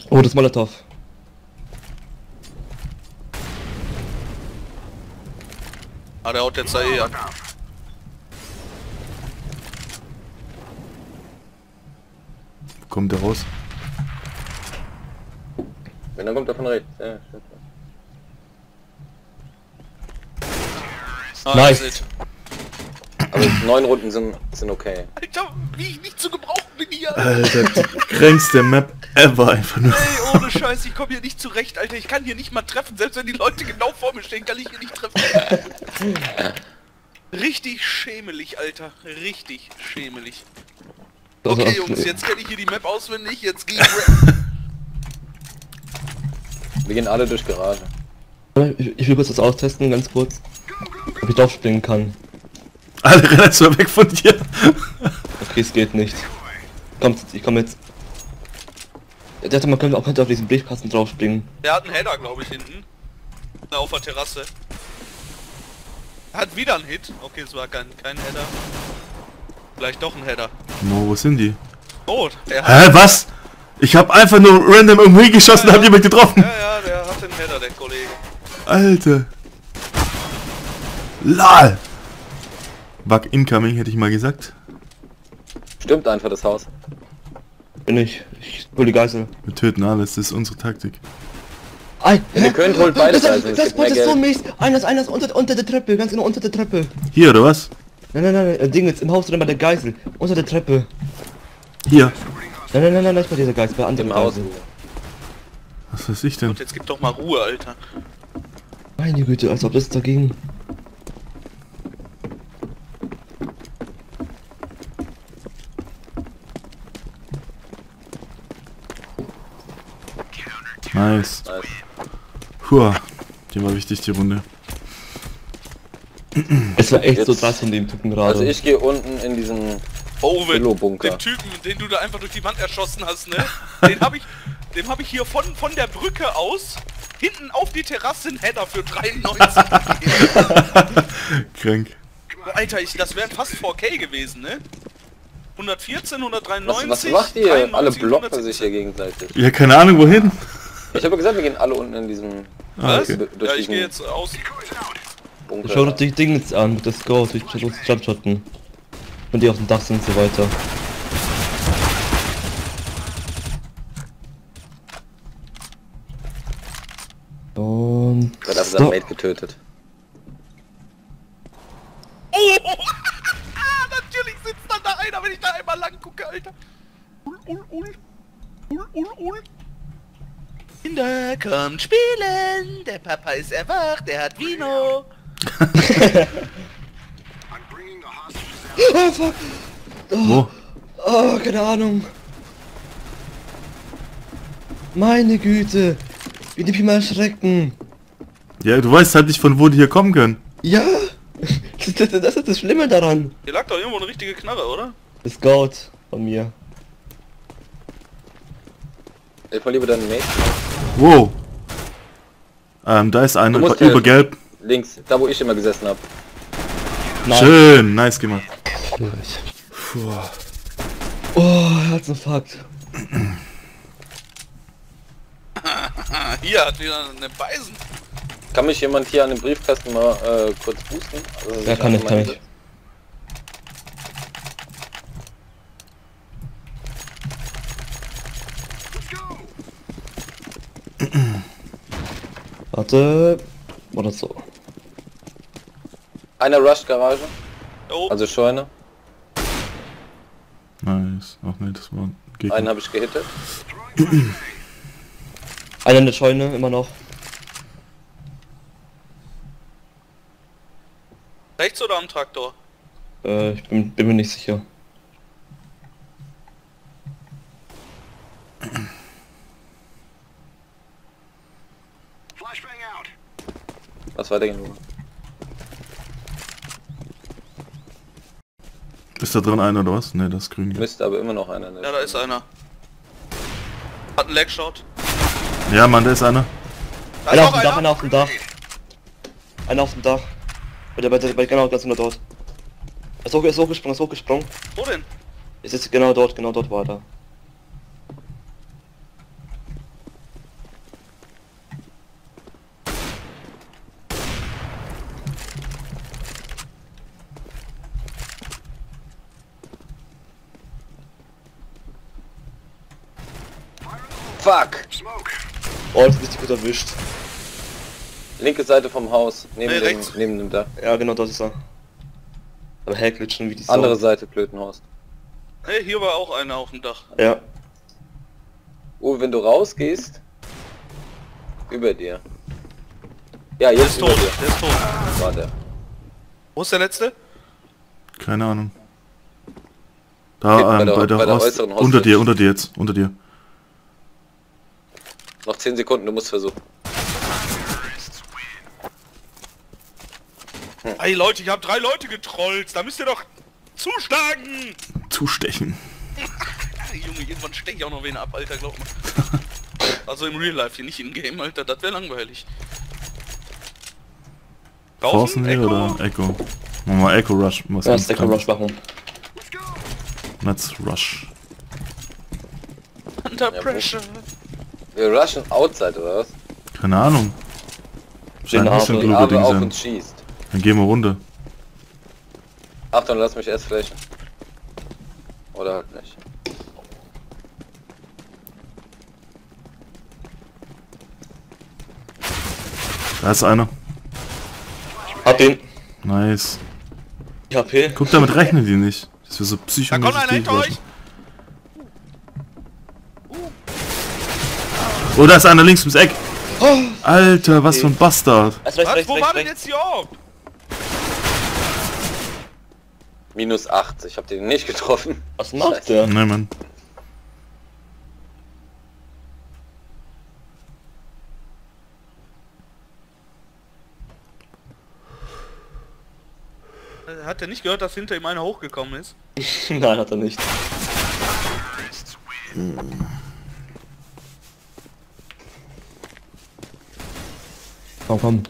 Speaker 4: Oh, das Molotow.
Speaker 1: Ah, der haut jetzt da eh an.
Speaker 2: Kommt der raus?
Speaker 3: Wenn er kommt, davon rechts. Ja.
Speaker 1: Ah,
Speaker 4: nice.
Speaker 3: Aber neun Runden sind, sind okay.
Speaker 1: Alter, wie ich nicht zu gebrauchen bin hier.
Speaker 2: Alter, die grenzte Map ever einfach nur.
Speaker 1: Ey, ohne Scheiß, ich komm hier nicht zurecht, Alter. Ich kann hier nicht mal treffen. Selbst wenn die Leute genau vor mir stehen, kann ich hier nicht treffen. Richtig schämelig, Alter. Richtig schämelig. Okay, Jungs, jetzt kenne ich hier die Map auswendig. Jetzt geh ich
Speaker 3: Wir gehen alle durch Garage.
Speaker 4: Ich, ich will kurz das austesten, ganz kurz. Ob ich drauf springen kann.
Speaker 2: Alle rennen jetzt mal weg von dir.
Speaker 4: Okay, es geht nicht. Kommt, ich komme jetzt. Der dachte, man könnte auch könnte auf diesen Briefkasten drauf springen.
Speaker 1: Der hat einen Header, glaube ich, hinten. Na, auf der Terrasse. Er hat wieder einen Hit. Okay, es war kein, kein Header. Vielleicht doch ein Header.
Speaker 2: Mo, wo sind die?
Speaker 1: Rot. Hat,
Speaker 2: Hä, was? Ich hab einfach nur random irgendwo hingeschossen und hab jemand getroffen.
Speaker 1: ja, ja, der hat einen Header, der Kollege.
Speaker 2: Alter. LOL. Bug incoming, hätte ich mal gesagt.
Speaker 3: Stimmt einfach das Haus.
Speaker 4: Bin ich. Ich hol die Geißel.
Speaker 2: Wir töten alles, das ist unsere Taktik.
Speaker 4: Ei,
Speaker 3: Wenn ihr könnt, holt beide
Speaker 4: das, das, das,
Speaker 3: mehr
Speaker 4: ist so mies. Einer ist, einer ist unter, unter der Treppe, ganz genau unter der Treppe.
Speaker 2: Hier, oder was?
Speaker 4: Nein, nein, nein, nein, äh, Ding jetzt im Haus drin bei der Geisel. Unter der Treppe.
Speaker 2: Hier.
Speaker 4: Nein, nein, nein, nein, nicht bei dieser Geisel, bei der anderen
Speaker 3: Im Haus.
Speaker 4: Geisel.
Speaker 2: Was weiß ich denn?
Speaker 1: Und jetzt gib doch mal Ruhe, Alter.
Speaker 4: Meine Güte, als ob das dagegen.
Speaker 2: Nice.
Speaker 3: Nice.
Speaker 2: Puh. Die war wichtig, die Runde.
Speaker 4: Es war echt so
Speaker 3: Jetzt-
Speaker 4: krass von dem Typen gerade.
Speaker 3: Also ich gehe unten in diesen
Speaker 1: Owen,
Speaker 3: Billo-Bunker.
Speaker 1: den Typen, den du da einfach durch die Wand erschossen hast, ne? Den hab ich, dem habe ich hier von, von der Brücke aus hinten auf die Terrasse einen Header für 93 gegeben.
Speaker 2: Krank.
Speaker 1: Alter, ich, das wären fast 4K gewesen, ne? 114,
Speaker 3: Was,
Speaker 1: 193,
Speaker 3: was macht ihr?
Speaker 1: 93,
Speaker 3: Alle blocken
Speaker 1: 117.
Speaker 3: sich hier gegenseitig.
Speaker 2: Ja, keine Ahnung wohin.
Speaker 3: Ich habe gesagt, wir gehen alle unten in diesem
Speaker 2: Ah,
Speaker 1: Was?
Speaker 2: okay.
Speaker 3: durch
Speaker 1: Ja, ich gehe jetzt aus.
Speaker 3: Bunker.
Speaker 4: Schau dir die Dinge jetzt an mit der Scout, durch Jumpshotten. Und die auf dem Dach sind und so weiter. Und.
Speaker 3: Hat sein
Speaker 4: So.
Speaker 3: Mate getötet?
Speaker 1: Oh! Natürlich sitzt dann da einer, wenn ich da einmal lang gucke, Alter. Ul, ul, ul. Ul, ul, ul. Kinder, kommt spielen. Der Papa ist erwacht, der hat Vino.
Speaker 4: Oh fuck!
Speaker 2: Wo?
Speaker 4: Oh, keine Ahnung. Meine Güte. Wie die mal erschrecken.
Speaker 2: Ja, du weißt halt nicht, von wo die hier kommen können.
Speaker 4: Ja. Das, das, das ist das Schlimme daran.
Speaker 1: Hier lag doch irgendwo eine richtige Knarre, oder?
Speaker 4: Das Scout von mir.
Speaker 3: Ich mal lieber deinen Mate.
Speaker 2: Wow. Ähm, da ist einer
Speaker 3: Du musst
Speaker 2: übergelb.
Speaker 3: Links, da wo ich immer gesessen habe.
Speaker 4: Nein.
Speaker 2: Schön, nice gemacht. Puh.
Speaker 4: Oh, Herzinfarkt.
Speaker 1: Hier hat wieder eine Beisen.
Speaker 3: Kann mich jemand hier an dem Briefkasten mal äh, kurz boosten? Also
Speaker 4: Ja, kann ich, kann ich. Warte. Oder so.
Speaker 3: Einer rusht Garage,
Speaker 1: Da oben.
Speaker 3: also Scheune.
Speaker 2: Nice. Ach nee, das war ein Gegner.
Speaker 3: Einen habe ich gehittet.
Speaker 4: Einer in der Scheune, immer noch.
Speaker 1: Rechts oder am Traktor?
Speaker 4: Äh, ich bin, bin mir nicht sicher.
Speaker 7: Flashbang out.
Speaker 3: Was weiter genug?
Speaker 2: Ist da drin einer oder was? Ne, das ist grün.
Speaker 3: Müsste aber immer noch einer. in der
Speaker 1: Ja, da ist einer. Hat einen Legshot.
Speaker 2: Ja, Mann, da ist einer.
Speaker 1: Da
Speaker 4: Einer
Speaker 1: ist
Speaker 4: auf dem Dach,
Speaker 1: einer.
Speaker 4: auf dem Dach. Einer auf dem Dach. Bei der, bei der, bei genau ganz genau dort. Er ist, hoch, er ist hochgesprungen, er ist hochgesprungen.
Speaker 1: Wo denn?
Speaker 4: Es ist genau dort, genau dort war er.
Speaker 3: Fuck!
Speaker 7: Smoke.
Speaker 4: Oh, das ist richtig gut erwischt.
Speaker 3: Linke Seite vom Haus. Neben,
Speaker 1: Nee,
Speaker 3: dem,
Speaker 1: rechts.
Speaker 3: neben dem Dach.
Speaker 4: Ja, genau, das ist er. Aber herglitschen wie die Sau.
Speaker 3: Andere Seite Blötenhaus.
Speaker 1: Hey, hier war auch einer auf dem Dach.
Speaker 4: Ja.
Speaker 3: Oh, wenn du rausgehst. Über dir. Ja, jetzt
Speaker 1: ist tot,
Speaker 3: dir.
Speaker 1: der ist tot.
Speaker 3: War der.
Speaker 1: Wo ist der letzte?
Speaker 2: Keine Ahnung.
Speaker 3: Okay,
Speaker 2: Da,
Speaker 3: bei
Speaker 2: ähm,
Speaker 3: der-
Speaker 2: bei der,
Speaker 3: bei der
Speaker 2: Ost,
Speaker 3: äußeren
Speaker 2: unter dir, unter dir jetzt, unter dir.
Speaker 3: Noch 10 Sekunden, du musst versuchen.
Speaker 1: Ey Leute, ich habe drei Leute getrollt. Da müsst ihr doch zuschlagen.
Speaker 2: Zustechen.
Speaker 1: Junge, irgendwann steche ich auch noch wen ab, Alter, glaub mal. Also im Real Life, hier nicht im Game, Alter. Das wäre langweilig.
Speaker 2: Draußen hier
Speaker 1: Echo?
Speaker 2: oder Echo? Machen wir mal Echo Rush. Was
Speaker 4: Ja, Stack Rush machen.
Speaker 7: Let's
Speaker 2: Rush.
Speaker 1: Under
Speaker 3: Ja,
Speaker 1: pressure.
Speaker 3: Wir rushen outside, oder was?
Speaker 2: Keine Ahnung.
Speaker 4: Den
Speaker 2: Scheint nicht so ein Ding sein.
Speaker 3: schießt.
Speaker 2: Dann gehen wir runter.
Speaker 3: Achtung, lass mich erst flächen. Oder halt nicht.
Speaker 2: Da ist einer.
Speaker 4: Hab ihn.
Speaker 2: Nice.
Speaker 4: Die HP.
Speaker 2: Guck, damit rechnen die nicht. Das wäre so
Speaker 1: Da
Speaker 2: psychomäßig.
Speaker 1: kommt einer hinter euch.
Speaker 2: Oh, da ist einer links ums Eck. Alter, was für ein Bastard.
Speaker 4: Also rechts,
Speaker 1: Was?
Speaker 4: rechts,
Speaker 1: Wo
Speaker 4: rechts,
Speaker 1: war denn jetzt die Orb?
Speaker 3: Minus 8. Ich hab den nicht getroffen.
Speaker 4: Was macht der?
Speaker 2: Ne, Mann.
Speaker 1: Äh, Hat er nicht gehört, dass hinter ihm einer hochgekommen ist?
Speaker 4: Nein, hat er nicht. Komm, komm.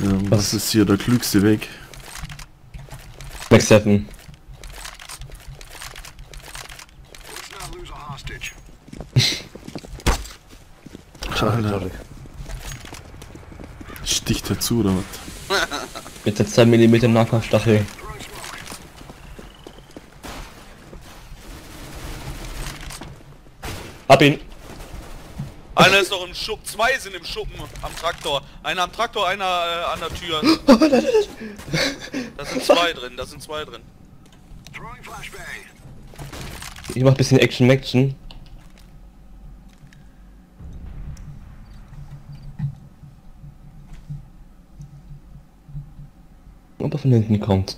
Speaker 2: Ja, was ist hier der klügste Weg?
Speaker 4: Max 7.
Speaker 7: Let's not lose a hostage.
Speaker 2: Alter. Sticht er zu oder was?
Speaker 4: Mit der 2 mm Nahkampfstachel.
Speaker 7: Throwing smoke.
Speaker 4: Hab ihn.
Speaker 1: Einer ist noch im Schuppen, zwei sind im Schuppen am Traktor. Einer am Traktor, einer äh, an der Tür. Da sind zwei drin, da sind zwei drin.
Speaker 4: Ich mach bisschen Action Action. Ob er von hinten kommt.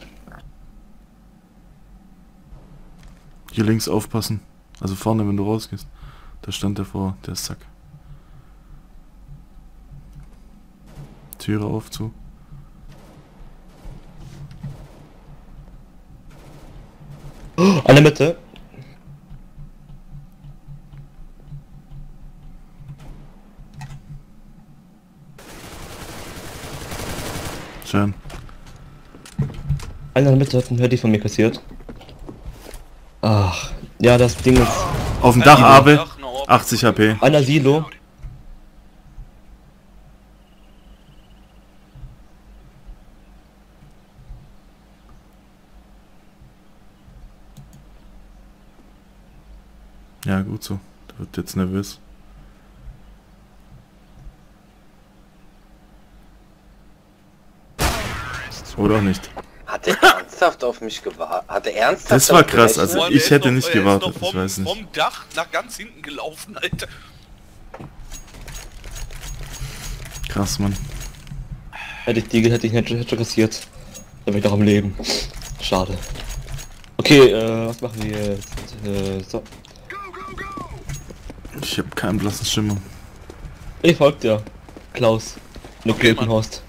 Speaker 2: Hier links aufpassen. Also vorne, wenn du rausgehst. Da stand der vor, der Sack. Türe auf zu.
Speaker 4: An der Mitte.
Speaker 2: Schön.
Speaker 4: Einer in der Mitte hat einen Hördi von mir kassiert. Ach, ja, das Ding ist.
Speaker 2: Auf dem Dach,
Speaker 1: am
Speaker 2: Abe.
Speaker 1: Dach, eine Orb.
Speaker 2: 80 HP.
Speaker 4: Einer Silo.
Speaker 2: Ja, gut so. Der wird jetzt nervös. Oder auch nicht.
Speaker 3: Hat der ernsthaft auf mich gewartet? Hat der ernsthaft
Speaker 2: Das war krass,
Speaker 3: gerechnet?
Speaker 2: also ich
Speaker 1: er
Speaker 2: hätte
Speaker 1: noch-
Speaker 2: nicht
Speaker 1: er
Speaker 2: gewartet, ich weiß nicht.
Speaker 1: Vom Dach nach ganz hinten gelaufen, Alter.
Speaker 2: Krass, Mann.
Speaker 4: Hätte ich die hätte ich nicht hätte kassiert. Dann wäre ich noch am Leben. Schade. Okay, äh, was machen wir jetzt? Äh, so.
Speaker 7: Go, go, go.
Speaker 2: Ich habe keinen blassen Schimmer.
Speaker 4: Ich folgt dir. Klaus. Eine
Speaker 1: Okay,
Speaker 4: okay, Horst.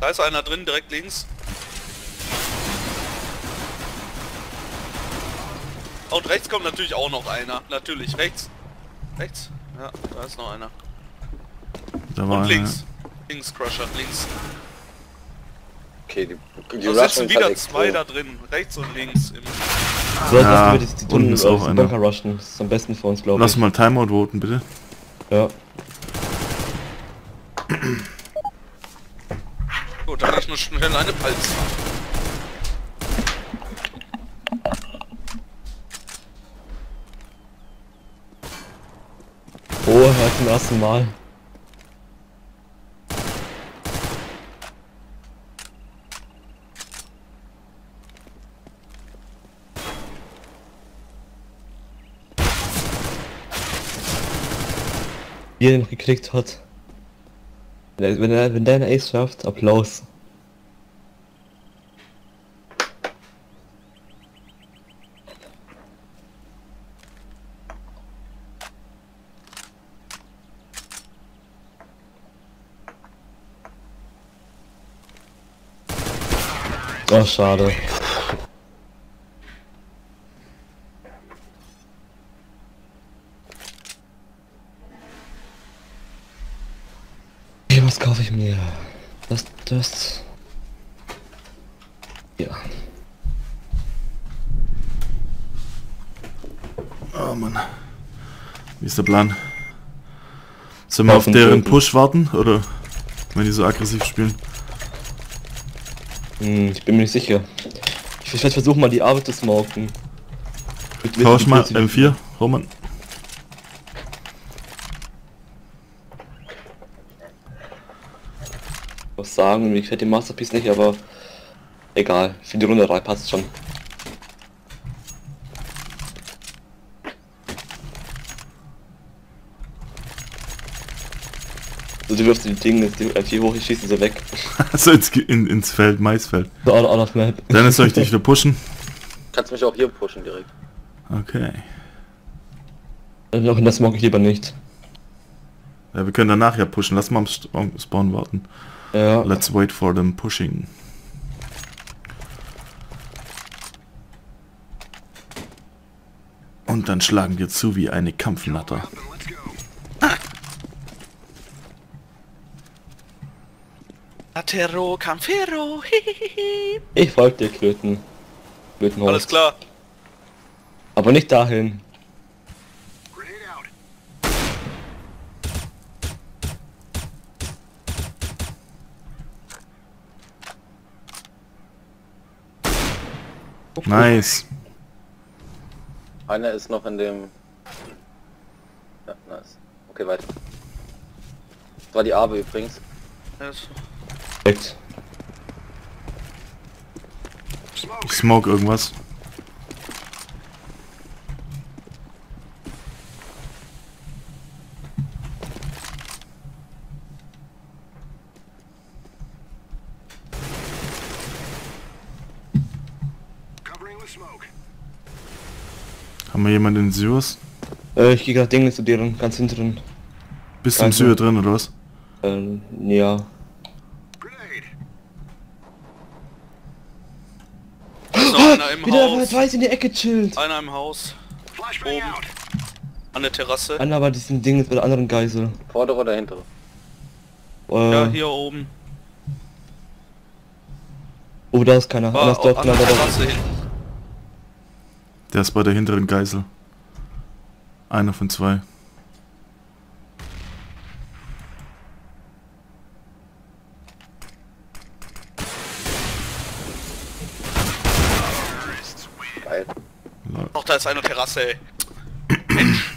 Speaker 1: Da ist einer drin, direkt links. Und rechts kommt natürlich auch noch einer. Natürlich, rechts. Rechts? Ja, da ist noch einer.
Speaker 2: Da war
Speaker 1: Und
Speaker 2: einer.
Speaker 1: links. Links, Crusher, links.
Speaker 3: Okay, die, die
Speaker 1: Da sitzen
Speaker 3: ist
Speaker 1: wieder
Speaker 3: halt
Speaker 1: zwei da drin. Rechts und links. Im
Speaker 4: So, jetzt
Speaker 2: Ja,
Speaker 4: wir die,
Speaker 2: unten ist auch
Speaker 4: den
Speaker 2: einer.
Speaker 4: Bunker rushen. Das ist am besten für uns, glaube
Speaker 2: Lass
Speaker 4: ich.
Speaker 2: mal Timeout voten, bitte.
Speaker 4: Ja.
Speaker 1: Gut, dann ich nur schnell eine Pals.
Speaker 4: war zum ersten Mal. Wie er den geklickt hat. Wenn wenn er, wenn der eine Ace schafft, Applaus. Oh, schade. Okay, was kaufe ich mir? Das, das. Ja.
Speaker 2: Oh Mann. Wie ist der Plan? Sollen wir auf deren. Push warten? Oder wenn die so aggressiv spielen?
Speaker 4: Hm, ich bin mir nicht sicher. Ich vielleicht versuchen mal die Arbeit zu smoken.
Speaker 2: Tausch mal
Speaker 4: wie-
Speaker 2: M4, Roman.
Speaker 4: was sagen. Mir gefällt die Masterpiece nicht, aber egal. Für die Runde 3 passt schon. So, du wirfst die Dinge, die F4 hoch, ich schieße sie weg.
Speaker 2: Also ins, in, ins Feld, Maisfeld.
Speaker 4: So, out, out of map.
Speaker 2: Dennis, soll ich dich wieder pushen?
Speaker 3: Kannst mich auch hier pushen direkt.
Speaker 2: Okay.
Speaker 4: Noch in das smoke ich lieber nicht.
Speaker 2: Ja, wir können danach ja pushen. Lass mal am Spawn warten.
Speaker 4: Ja.
Speaker 2: Let's wait for them pushing. Und dann schlagen wir zu wie eine Kampfnatter.
Speaker 1: Campero, hihihi.
Speaker 4: Ich folge dir, Klöten. Klötenholz.
Speaker 1: Alles klar.
Speaker 4: Aber nicht dahin.
Speaker 2: Nice.
Speaker 3: Einer ist noch in dem... Ja, nice. Okay, weiter. Das war die Abe übrigens.
Speaker 1: Das-
Speaker 4: Perfekt.
Speaker 2: Ich smoke irgendwas. Haben wir jemanden in den Sewers?
Speaker 4: Äh, ich gehe gerade Dinge zu deren, ganz hinteren.
Speaker 2: Bist du im. Sewer drin oder was?
Speaker 4: Äh, ja.
Speaker 7: Grenade.
Speaker 1: Ist noch einer im
Speaker 4: Wieder
Speaker 1: Haus.
Speaker 4: weiß in die Ecke chillt.
Speaker 1: Einer im Haus. Oben. An der Terrasse.
Speaker 4: Einer bei diesem Ding ist bei der anderen Geisel.
Speaker 3: Vordere oder hintere?
Speaker 4: Äh,
Speaker 1: Ja, hier oben.
Speaker 4: Oh, da ist keiner. Einer
Speaker 1: War
Speaker 4: dort,
Speaker 1: an der
Speaker 4: da.
Speaker 1: Terrasse hinten.
Speaker 2: Der ist bei der hinteren Geisel. Einer von zwei.
Speaker 3: Geil.
Speaker 2: Lol.
Speaker 1: Doch, da ist eine Terrasse. Mensch.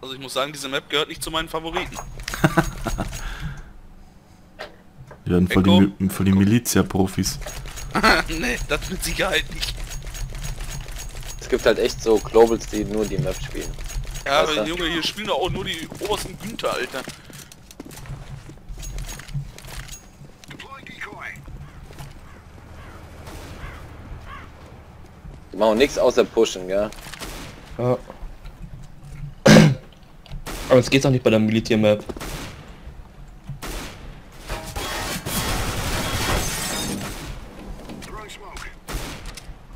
Speaker 1: Also ich muss sagen, diese Map gehört nicht zu meinen Favoriten.
Speaker 2: Die werden voll die,
Speaker 1: Echo.
Speaker 2: Voll die Milizia-Profis.
Speaker 1: nee, das mit Sicherheit nicht.
Speaker 3: Es gibt halt echt so Globals, die nur die Map spielen.
Speaker 1: Ja, aber? Junge, hier spielen doch auch nur die obersten Güter, Alter.
Speaker 3: Die machen nichts außer pushen, gell?
Speaker 4: Ja. Aber es geht auch nicht bei der Militärmap.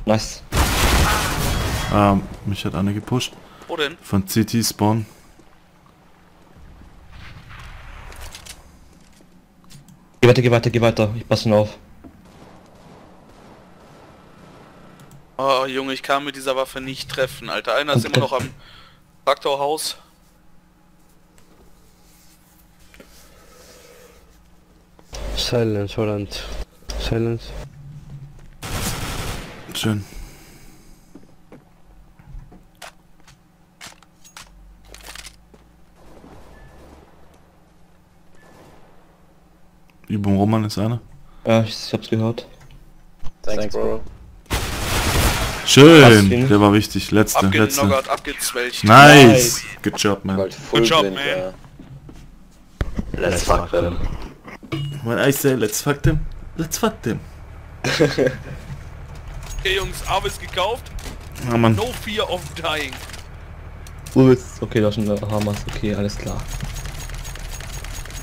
Speaker 4: Nice.
Speaker 2: Ähm, mich hat einer gepusht.
Speaker 1: Wo denn?
Speaker 2: Von CT Spawn.
Speaker 4: Geh weiter, geh weiter, geh weiter. Ich passe schon auf.
Speaker 1: Oh Junge, ich kann mit dieser Waffe nicht treffen, Alter. Einer ist immer noch am Traktorhaus.
Speaker 6: Silence, Holland. Silence.
Speaker 2: Schön. Über dem Roman ist einer.
Speaker 4: Ja, ich hab's gehört.
Speaker 3: Thanks, Thanks Bro. bro.
Speaker 2: Schön,
Speaker 4: Was?
Speaker 2: der war wichtig. Letzte, letzte.
Speaker 1: Abgezwelcht.
Speaker 2: Nice. Good job, man.
Speaker 1: Good job, man.
Speaker 3: ja.
Speaker 4: Let's fuck them.
Speaker 2: When I say let's fuck them, let's fuck them.
Speaker 1: Okay, Jungs, ist gekauft.
Speaker 2: Ah, Mann.
Speaker 1: No fear of dying.
Speaker 4: Ist... Okay, da ist schon der Hamas. Okay, alles klar.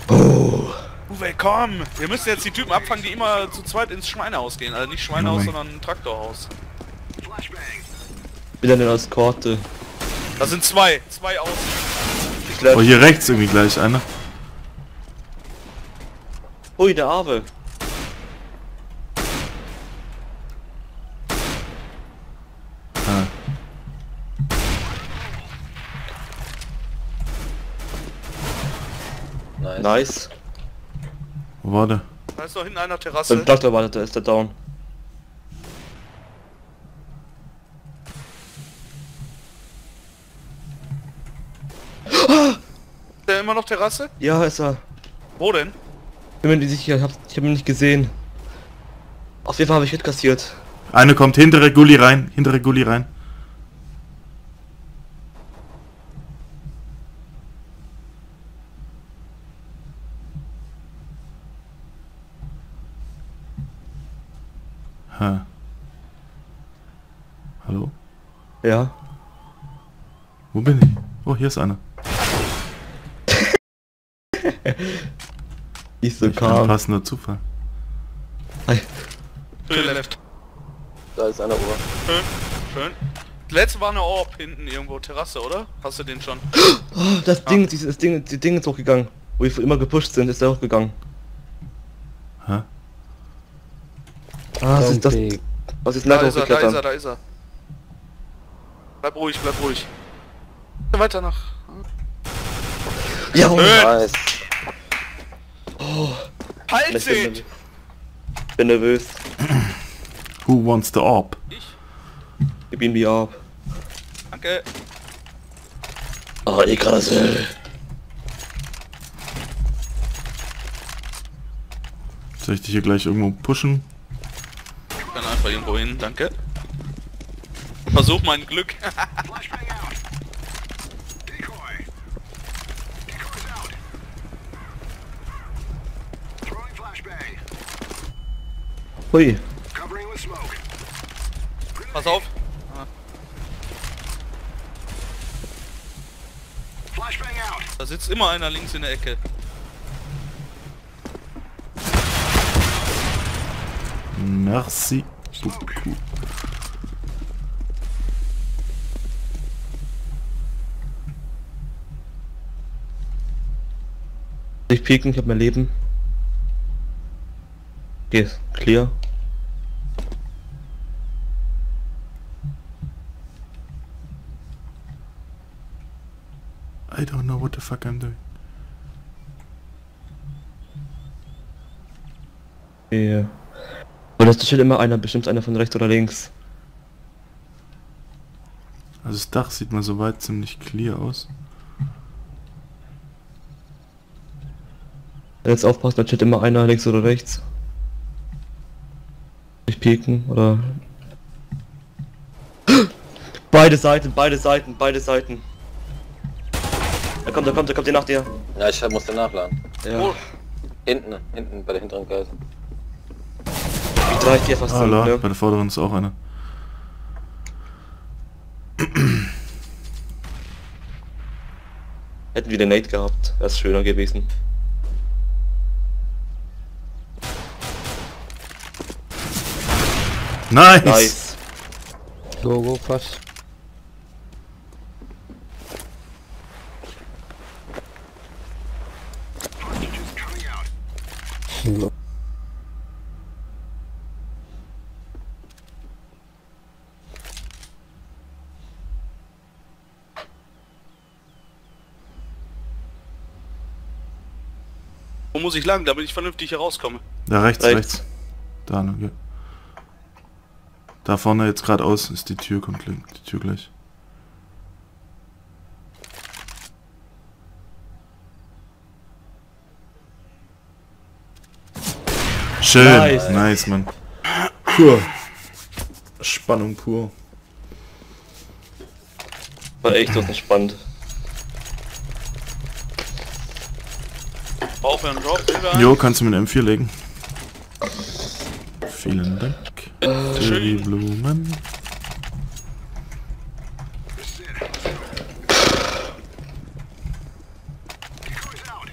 Speaker 1: Uwe, komm! Wir müssen jetzt die Typen abfangen, die immer zu zweit ins Schweinehaus gehen. Also nicht Schweinehaus,
Speaker 2: Moment.
Speaker 1: sondern Traktorhaus.
Speaker 4: Wieder eine Eskorte.
Speaker 1: Da sind zwei. Zwei aus.
Speaker 4: Ich.
Speaker 2: Oh, hier rechts irgendwie gleich einer.
Speaker 4: Ui, der Arve.
Speaker 2: Ah,
Speaker 3: Nice.
Speaker 4: Nice.
Speaker 2: wo war der?
Speaker 1: Da ist doch hinten einer Terrasse.
Speaker 4: Beim Doktor wartet, da ist der down.
Speaker 1: Ist der immer noch Terrasse?
Speaker 4: Ja, ist er.
Speaker 1: Wo denn?
Speaker 4: Bin mir nicht sicher, ich hab, ich hab ihn nicht gesehen. Auf jeden Fall habe ich Hit kassiert.
Speaker 2: Eine kommt hintere Gully rein, hintere Gully rein. Ha. Hallo?
Speaker 4: Ja.
Speaker 2: Wo bin ich? Oh, hier ist einer.
Speaker 4: Nicht so
Speaker 2: Ich ein
Speaker 4: calm.
Speaker 2: passender Zufall.
Speaker 1: To the left.
Speaker 3: Da ist einer Uhr.
Speaker 1: Schön. Schön. Das letzte war eine Orb hinten irgendwo. Terrasse, oder? Hast du den schon?
Speaker 4: Oh, das Ding, dieses Ding, die Ding ist hochgegangen. Wo wir immer gepusht sind, ist er hochgegangen.
Speaker 2: Hä?
Speaker 4: Ah, das ist das. Was ist
Speaker 1: Da ist er, da ist er, da ist er. Bleib ruhig, bleib ruhig. Weiter nach.
Speaker 4: Ja, oh,
Speaker 3: Nice.
Speaker 1: Halt
Speaker 4: ich bin, nervös. bin nervös.
Speaker 2: Who wants the orb?
Speaker 4: Gib ihn wie ab.
Speaker 1: Danke.
Speaker 4: Oh, die krasse.
Speaker 2: Soll ich dich hier gleich irgendwo pushen?
Speaker 1: Ich kann einfach irgendwo hin, danke. Versuch mein Glück.
Speaker 7: Flashbang out. Decoy. Decoy's out. Throwing flashbang.
Speaker 4: Hui.
Speaker 1: Pass auf.
Speaker 7: Flashbang out.
Speaker 1: Da sitzt immer einer links in der Ecke.
Speaker 2: Merci beaucoup.
Speaker 4: Ich pieken, ich hab mein Leben. Okay, clear.
Speaker 2: I don't know what the fuck I'm doing.
Speaker 4: Okay. Und da steht immer einer, bestimmt einer von rechts oder links.
Speaker 2: Also das Dach sieht mal soweit ziemlich clear aus.
Speaker 4: Jetzt aufpassen, da steht immer einer links oder rechts. Ich pieken oder. Beide Seiten, beide Seiten, beide Seiten. Da kommt, da kommt, da kommt der nach dir.
Speaker 3: Ja, ich muss den nachladen.
Speaker 4: Ja.
Speaker 1: Oh.
Speaker 3: Hinten, hinten bei der hinteren Geise.
Speaker 4: Ich drehe dir fast
Speaker 2: Ah, la,
Speaker 4: ne?
Speaker 2: bei der vorderen ist auch einer.
Speaker 4: Hätten wir den Nate gehabt, wäre es schöner gewesen.
Speaker 2: Nice!
Speaker 4: Nice.
Speaker 6: Go, go, fast.
Speaker 1: Wo muss ich lang, damit ich vernünftig hier rauskomme?
Speaker 2: Da rechts,
Speaker 4: Rechts.
Speaker 2: rechts. Da, ne, ja. Da vorne jetzt geradeaus ist die Tür, kommt gleich- die Tür gleich. Schön.
Speaker 4: Nice.
Speaker 2: Nice, Mann. Pur. Spannung pur.
Speaker 4: War echt entspannt.
Speaker 1: Bauch für einen Drop.
Speaker 2: Jo, kannst du mir eine M4 legen? Vielen Dank. Die Blumen.
Speaker 7: This is it. Decoys out.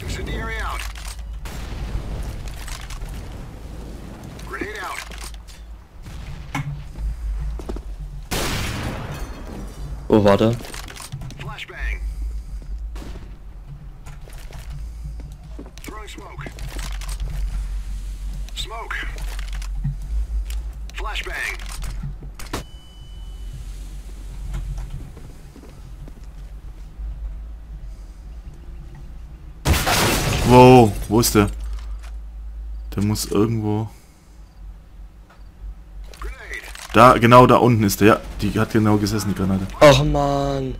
Speaker 7: Incendiary out. Grenade out.
Speaker 4: Wo war der?
Speaker 7: Flashbang. Throwing smoke. Smoke. Flashbang.
Speaker 2: Wow, wo ist der? Der muss irgendwo... Da, genau da unten ist der. Ja, die hat genau gesessen, die Granate.
Speaker 4: Ach man.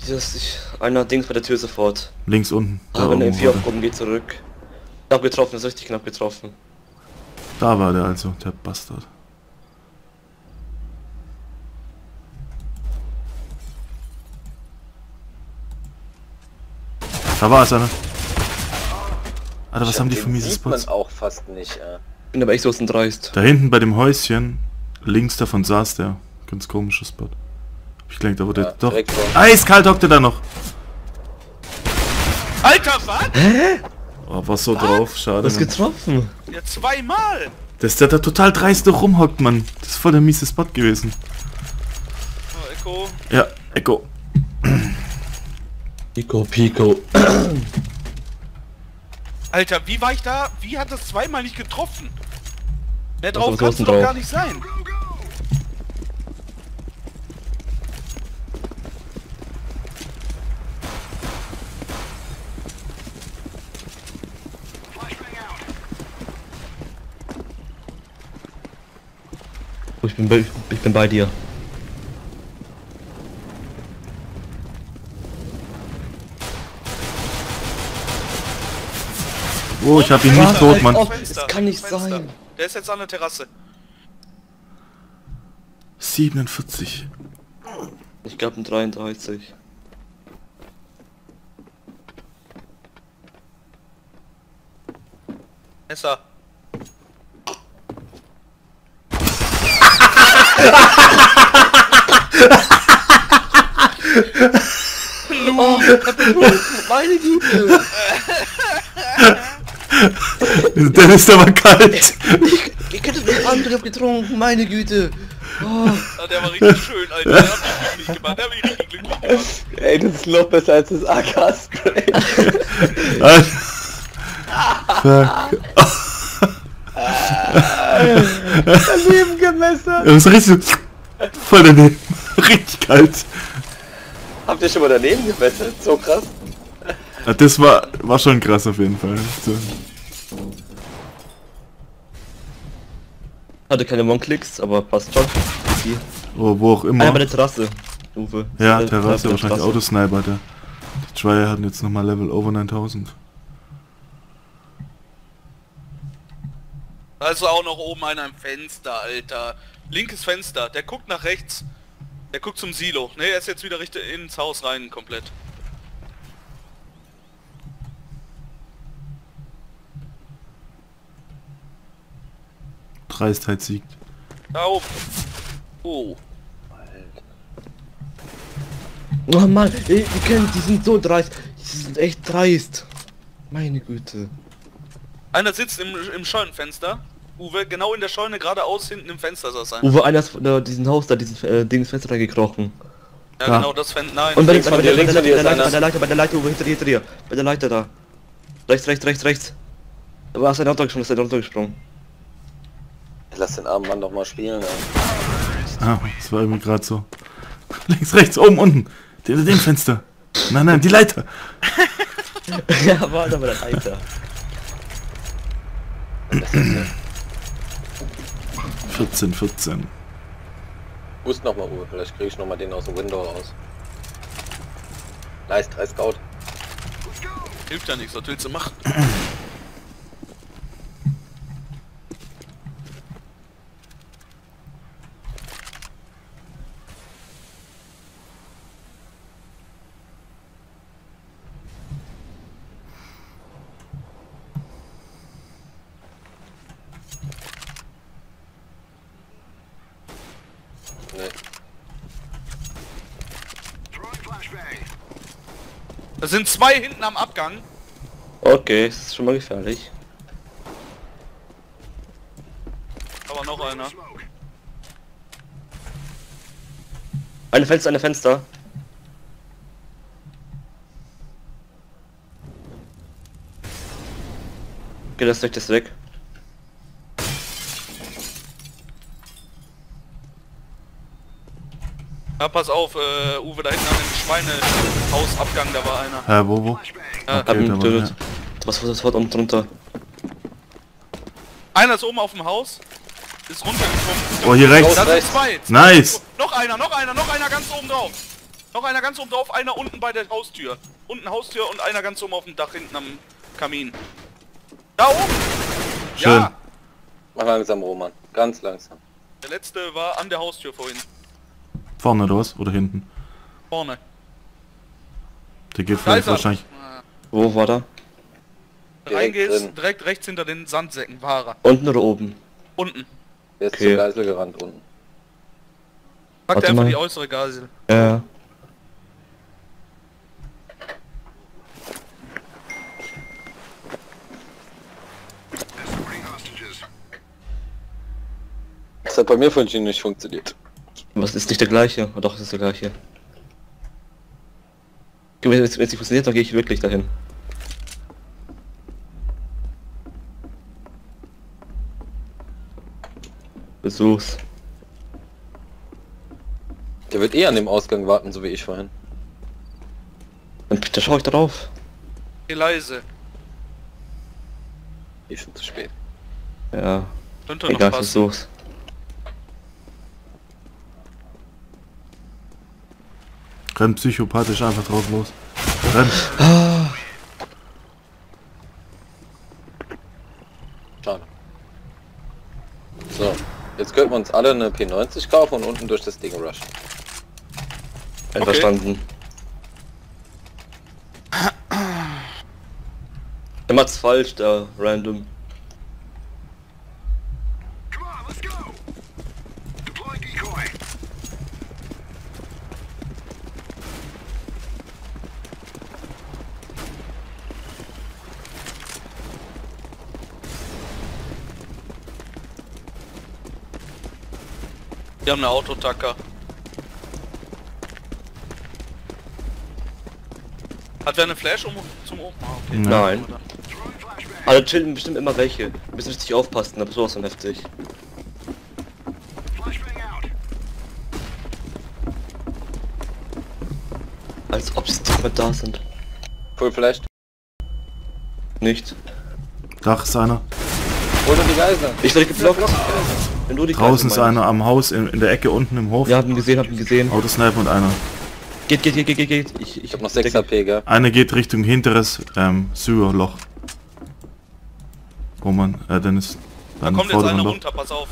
Speaker 4: Dieses, ich, einer Dings bei der Tür sofort.
Speaker 2: Links unten. Da,
Speaker 4: Ah, wenn der
Speaker 2: oben
Speaker 4: M4
Speaker 2: war der.
Speaker 4: aufkommen geht zurück. Knapp getroffen, ist richtig knapp getroffen.
Speaker 2: da war der also, der Bastard. Da war es einer. Alter, was haben die für miese
Speaker 3: sieht man
Speaker 2: Spots?
Speaker 3: auch fast nicht, äh.
Speaker 4: Bin aber echt so ein dreist.
Speaker 2: Da hinten bei dem Häuschen, links davon saß der. Ganz komischer Spot. Ich denke, da wurde
Speaker 3: Ja,
Speaker 2: doch. Eiskalt hockte da noch.
Speaker 1: Alter, was?
Speaker 2: Oh, war so drauf, schade.
Speaker 4: Was
Speaker 2: Mann.
Speaker 4: getroffen?
Speaker 1: Ja, zweimal.
Speaker 2: Das der da total dreist rumhockt, Mann. Das ist voll der miese Spot gewesen.
Speaker 1: Oh, Echo.
Speaker 2: Ja, Echo.
Speaker 4: Pico, Pico.
Speaker 1: Alter, wie war ich da? Wie hat das zweimal nicht getroffen? Mehr
Speaker 4: Was
Speaker 1: drauf kannst du doch
Speaker 4: drauf?
Speaker 1: gar nicht sein.
Speaker 4: Oh, ich bin bei, ich bin bei dir.
Speaker 2: Oh, ich hab ihn nicht tot, Mann.
Speaker 4: Oh, das kann nicht
Speaker 1: Fenster.
Speaker 4: sein.
Speaker 1: Der ist jetzt an der Terrasse.
Speaker 2: 47.
Speaker 4: Ich glaube ein 33.
Speaker 1: Messer.
Speaker 4: Meine Güte!
Speaker 2: Der ist aber kalt.
Speaker 4: Ich hätte den Angriff getrunken, meine Güte!
Speaker 1: Ah, der war richtig schön, Alter. Der hat mich glücklich gemacht. Der hat mich richtig glücklich gemacht.
Speaker 3: Ey, das ist noch besser als das AK-Spray.
Speaker 2: Fuck.
Speaker 3: Daneben gemessert.
Speaker 2: Das ist richtig so voll daneben. Richtig kalt.
Speaker 3: Habt ihr schon mal daneben gemessert? So krass.
Speaker 2: Ja, Das war, war schon krass auf jeden Fall. So.
Speaker 4: Hatte keine One-Clicks, aber passt schon.
Speaker 2: Oh, wo auch immer.
Speaker 4: Einer bei der Terrasse. Uwe.
Speaker 2: Ja,
Speaker 4: Äh,
Speaker 2: Terrasse,
Speaker 4: der
Speaker 2: wahrscheinlich
Speaker 4: Terrasse.
Speaker 2: Autosniper. Der. Die Trier hatten jetzt nochmal Level over 9000.
Speaker 1: Also auch noch oben einer im Fenster, Alter. Linkes Fenster. Der guckt nach rechts. Der guckt zum Silo. Ne, er ist jetzt wieder richtig ins Haus rein, komplett.
Speaker 2: Dreistheit siegt.
Speaker 1: Da oben. Oh.
Speaker 4: Oh Mann, ey, die, können, die sind so dreist. Die sind echt dreist. Meine Güte.
Speaker 1: Einer sitzt im, im Scheunenfenster. Uwe, genau in der Scheune geradeaus hinten im Fenster saß einer.
Speaker 4: Uwe, einer ist äh, diesem Haus da, dieses äh, Ding ins Fenster reingekrochen.
Speaker 1: Ja,
Speaker 2: Da.
Speaker 1: genau, das Fenster. Nein.
Speaker 4: Und bei,
Speaker 3: Links
Speaker 4: bei,
Speaker 3: dir,
Speaker 4: bei,
Speaker 3: links
Speaker 4: der- bei, der bei der Leiter, bei der Leiter, Uwe, hinter dir, hinter dir. Bei der Leiter da. Rechts, rechts, rechts, rechts. Aber ist er runtergesprungen, ist er runtergesprungen.
Speaker 3: Lass den armen Mann doch mal spielen, ey.
Speaker 2: Ah, das war irgendwie gerade so. Links, rechts, oben, unten. Hinter dem Fenster. Nein, nein, die Leiter.
Speaker 4: ja, warte mal, der Alter.
Speaker 2: 14, 14.
Speaker 3: Boost nochmal Uwe, vielleicht kriege ich nochmal den aus dem Window raus. Nice, 3 Scout.
Speaker 1: Hilft ja nichts, was willst du machen?
Speaker 3: Nee.
Speaker 7: Throwing flashbang.
Speaker 1: Da sind zwei hinten am Abgang.
Speaker 4: Okay, das ist schon mal gefährlich.
Speaker 1: Aber noch einer.
Speaker 4: Eine Fenster, eine Fenster. Okay, das Licht ist weg.
Speaker 1: Ja, pass auf, äh, Uwe, da hinten an dem Schweinehausabgang, da war einer.
Speaker 2: Hä, wo, wo?
Speaker 1: Ja.
Speaker 4: Hab
Speaker 2: Okay,
Speaker 4: ihn
Speaker 2: da war-
Speaker 4: getötet. Was war das Wort unten drunter?
Speaker 1: Einer ist oben auf dem Haus, ist runtergekommen.
Speaker 2: Oh, hier rechts.
Speaker 1: Da sind zwei.
Speaker 2: Nice.
Speaker 1: Noch einer, noch einer, noch einer ganz oben drauf. Noch einer ganz oben drauf, einer unten bei der Haustür. Unten Haustür und einer ganz oben auf dem Dach hinten am Kamin. Da oben!
Speaker 2: Schön.
Speaker 1: Ja!
Speaker 3: Mach langsam, Roman. Ganz langsam.
Speaker 1: Der letzte war an der Haustür vorhin.
Speaker 2: Vorne oder was? Oder hinten?
Speaker 1: Vorne.
Speaker 2: Der geht vielleicht
Speaker 1: ist
Speaker 2: wahrscheinlich.
Speaker 4: Wo war der?
Speaker 3: Direkt
Speaker 1: Reingehst,
Speaker 3: drin.
Speaker 1: direkt rechts hinter den Sandsäcken war er.
Speaker 4: Unten oder oben?
Speaker 1: Unten.
Speaker 3: Der ist
Speaker 4: Okay.
Speaker 3: zur Geisel gerannt unten.
Speaker 1: Packt
Speaker 4: Warte
Speaker 1: einfach
Speaker 4: mal.
Speaker 1: die äußere Geisel.
Speaker 4: Ja.
Speaker 3: Das hat bei mir von Ihnen nicht funktioniert.
Speaker 4: Was ist nicht der gleiche? Oh, doch, es ist der gleiche. Wenn es nicht funktioniert, dann gehe ich wirklich dahin. Besuch's.
Speaker 3: Der wird eh an dem Ausgang warten, so wie ich vorhin.
Speaker 4: Dann da schaue ich drauf.
Speaker 1: Geh leise.
Speaker 3: Eh schon zu spät.
Speaker 4: Ja,
Speaker 1: Könnte noch
Speaker 4: egal,
Speaker 1: passen.
Speaker 4: versuch's.
Speaker 2: Renn psychopathisch einfach drauf los. Renn.
Speaker 3: Schade. So, jetzt könnten wir uns alle eine P90 kaufen und unten durch das Ding rushen.
Speaker 4: Einverstanden. Er macht's falsch, der Random.
Speaker 7: Come on, let's go. Deploying decoy.
Speaker 1: Wir haben eine Autotacker. Hat wer eine Flash um zum Open? Ah, okay.
Speaker 4: Nein. Aber chillen bestimmt immer welche. Wir müssen richtig aufpassen, aber sowas von heftig. Als ob sie nicht mehr da sind.
Speaker 3: Full Flash.
Speaker 4: Nicht.
Speaker 2: Dach ist einer.
Speaker 3: Hol dir die Geisel.
Speaker 4: Ich werde geblockt. Wenn du die
Speaker 2: Draußen ist
Speaker 4: Kreise meinst.
Speaker 2: einer am Haus in, in der Ecke unten im Hof.
Speaker 4: Ja, hab ihn gesehen, hab ihn gesehen.
Speaker 2: Autosniper und einer.
Speaker 4: Geht, geht, geht, geht, geht, geht. Ich, ich,
Speaker 3: Ich hab noch 6
Speaker 4: decke-
Speaker 3: HP, gell?
Speaker 2: Einer geht Richtung hinteres ähm, Sewerloch. Wo man, äh, Dennis.
Speaker 1: Da
Speaker 2: Dann
Speaker 1: kommt jetzt einer
Speaker 2: Loch.
Speaker 1: runter, pass auf.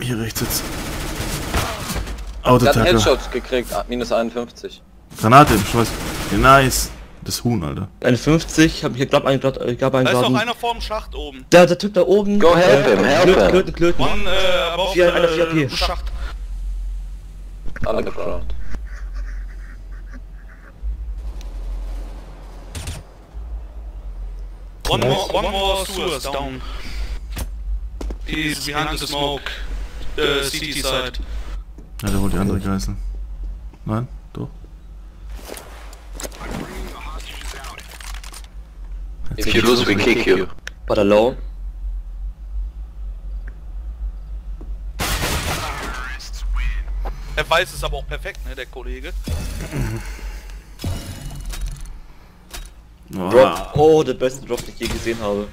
Speaker 2: Hier rechts jetzt.
Speaker 3: Der hat einen
Speaker 2: Autotacker.
Speaker 3: Headshot gekriegt, minus 51.
Speaker 2: Granate im Schweiß. Ja, nice. Das Huhn, Alter.
Speaker 4: Eine 50, hab mich gerade eingeladen, äh, gab
Speaker 1: Da ist noch einer vorm Schacht oben.
Speaker 4: Der, der Typ da oben.
Speaker 5: Go help him, help
Speaker 4: Klöten,
Speaker 5: him.
Speaker 4: Klöten, Klöten.
Speaker 1: One, äh, above
Speaker 4: Vier- einer
Speaker 1: äh,
Speaker 4: 4 AP.
Speaker 1: Schacht.
Speaker 3: Alle gebraucht.
Speaker 1: One more, one more sewers down. He's behind the smoke. Uh, CT side.
Speaker 2: Ja, der holt die andere Geißel. Nein? Doch.
Speaker 7: I'm bringing the hostages out.
Speaker 5: If you lose, we kick you.
Speaker 7: Terrorists win.
Speaker 1: Er weiß es aber auch perfekt, ne, der Kollege.
Speaker 4: Drop. Oh, der beste Drop, den ich je gesehen habe.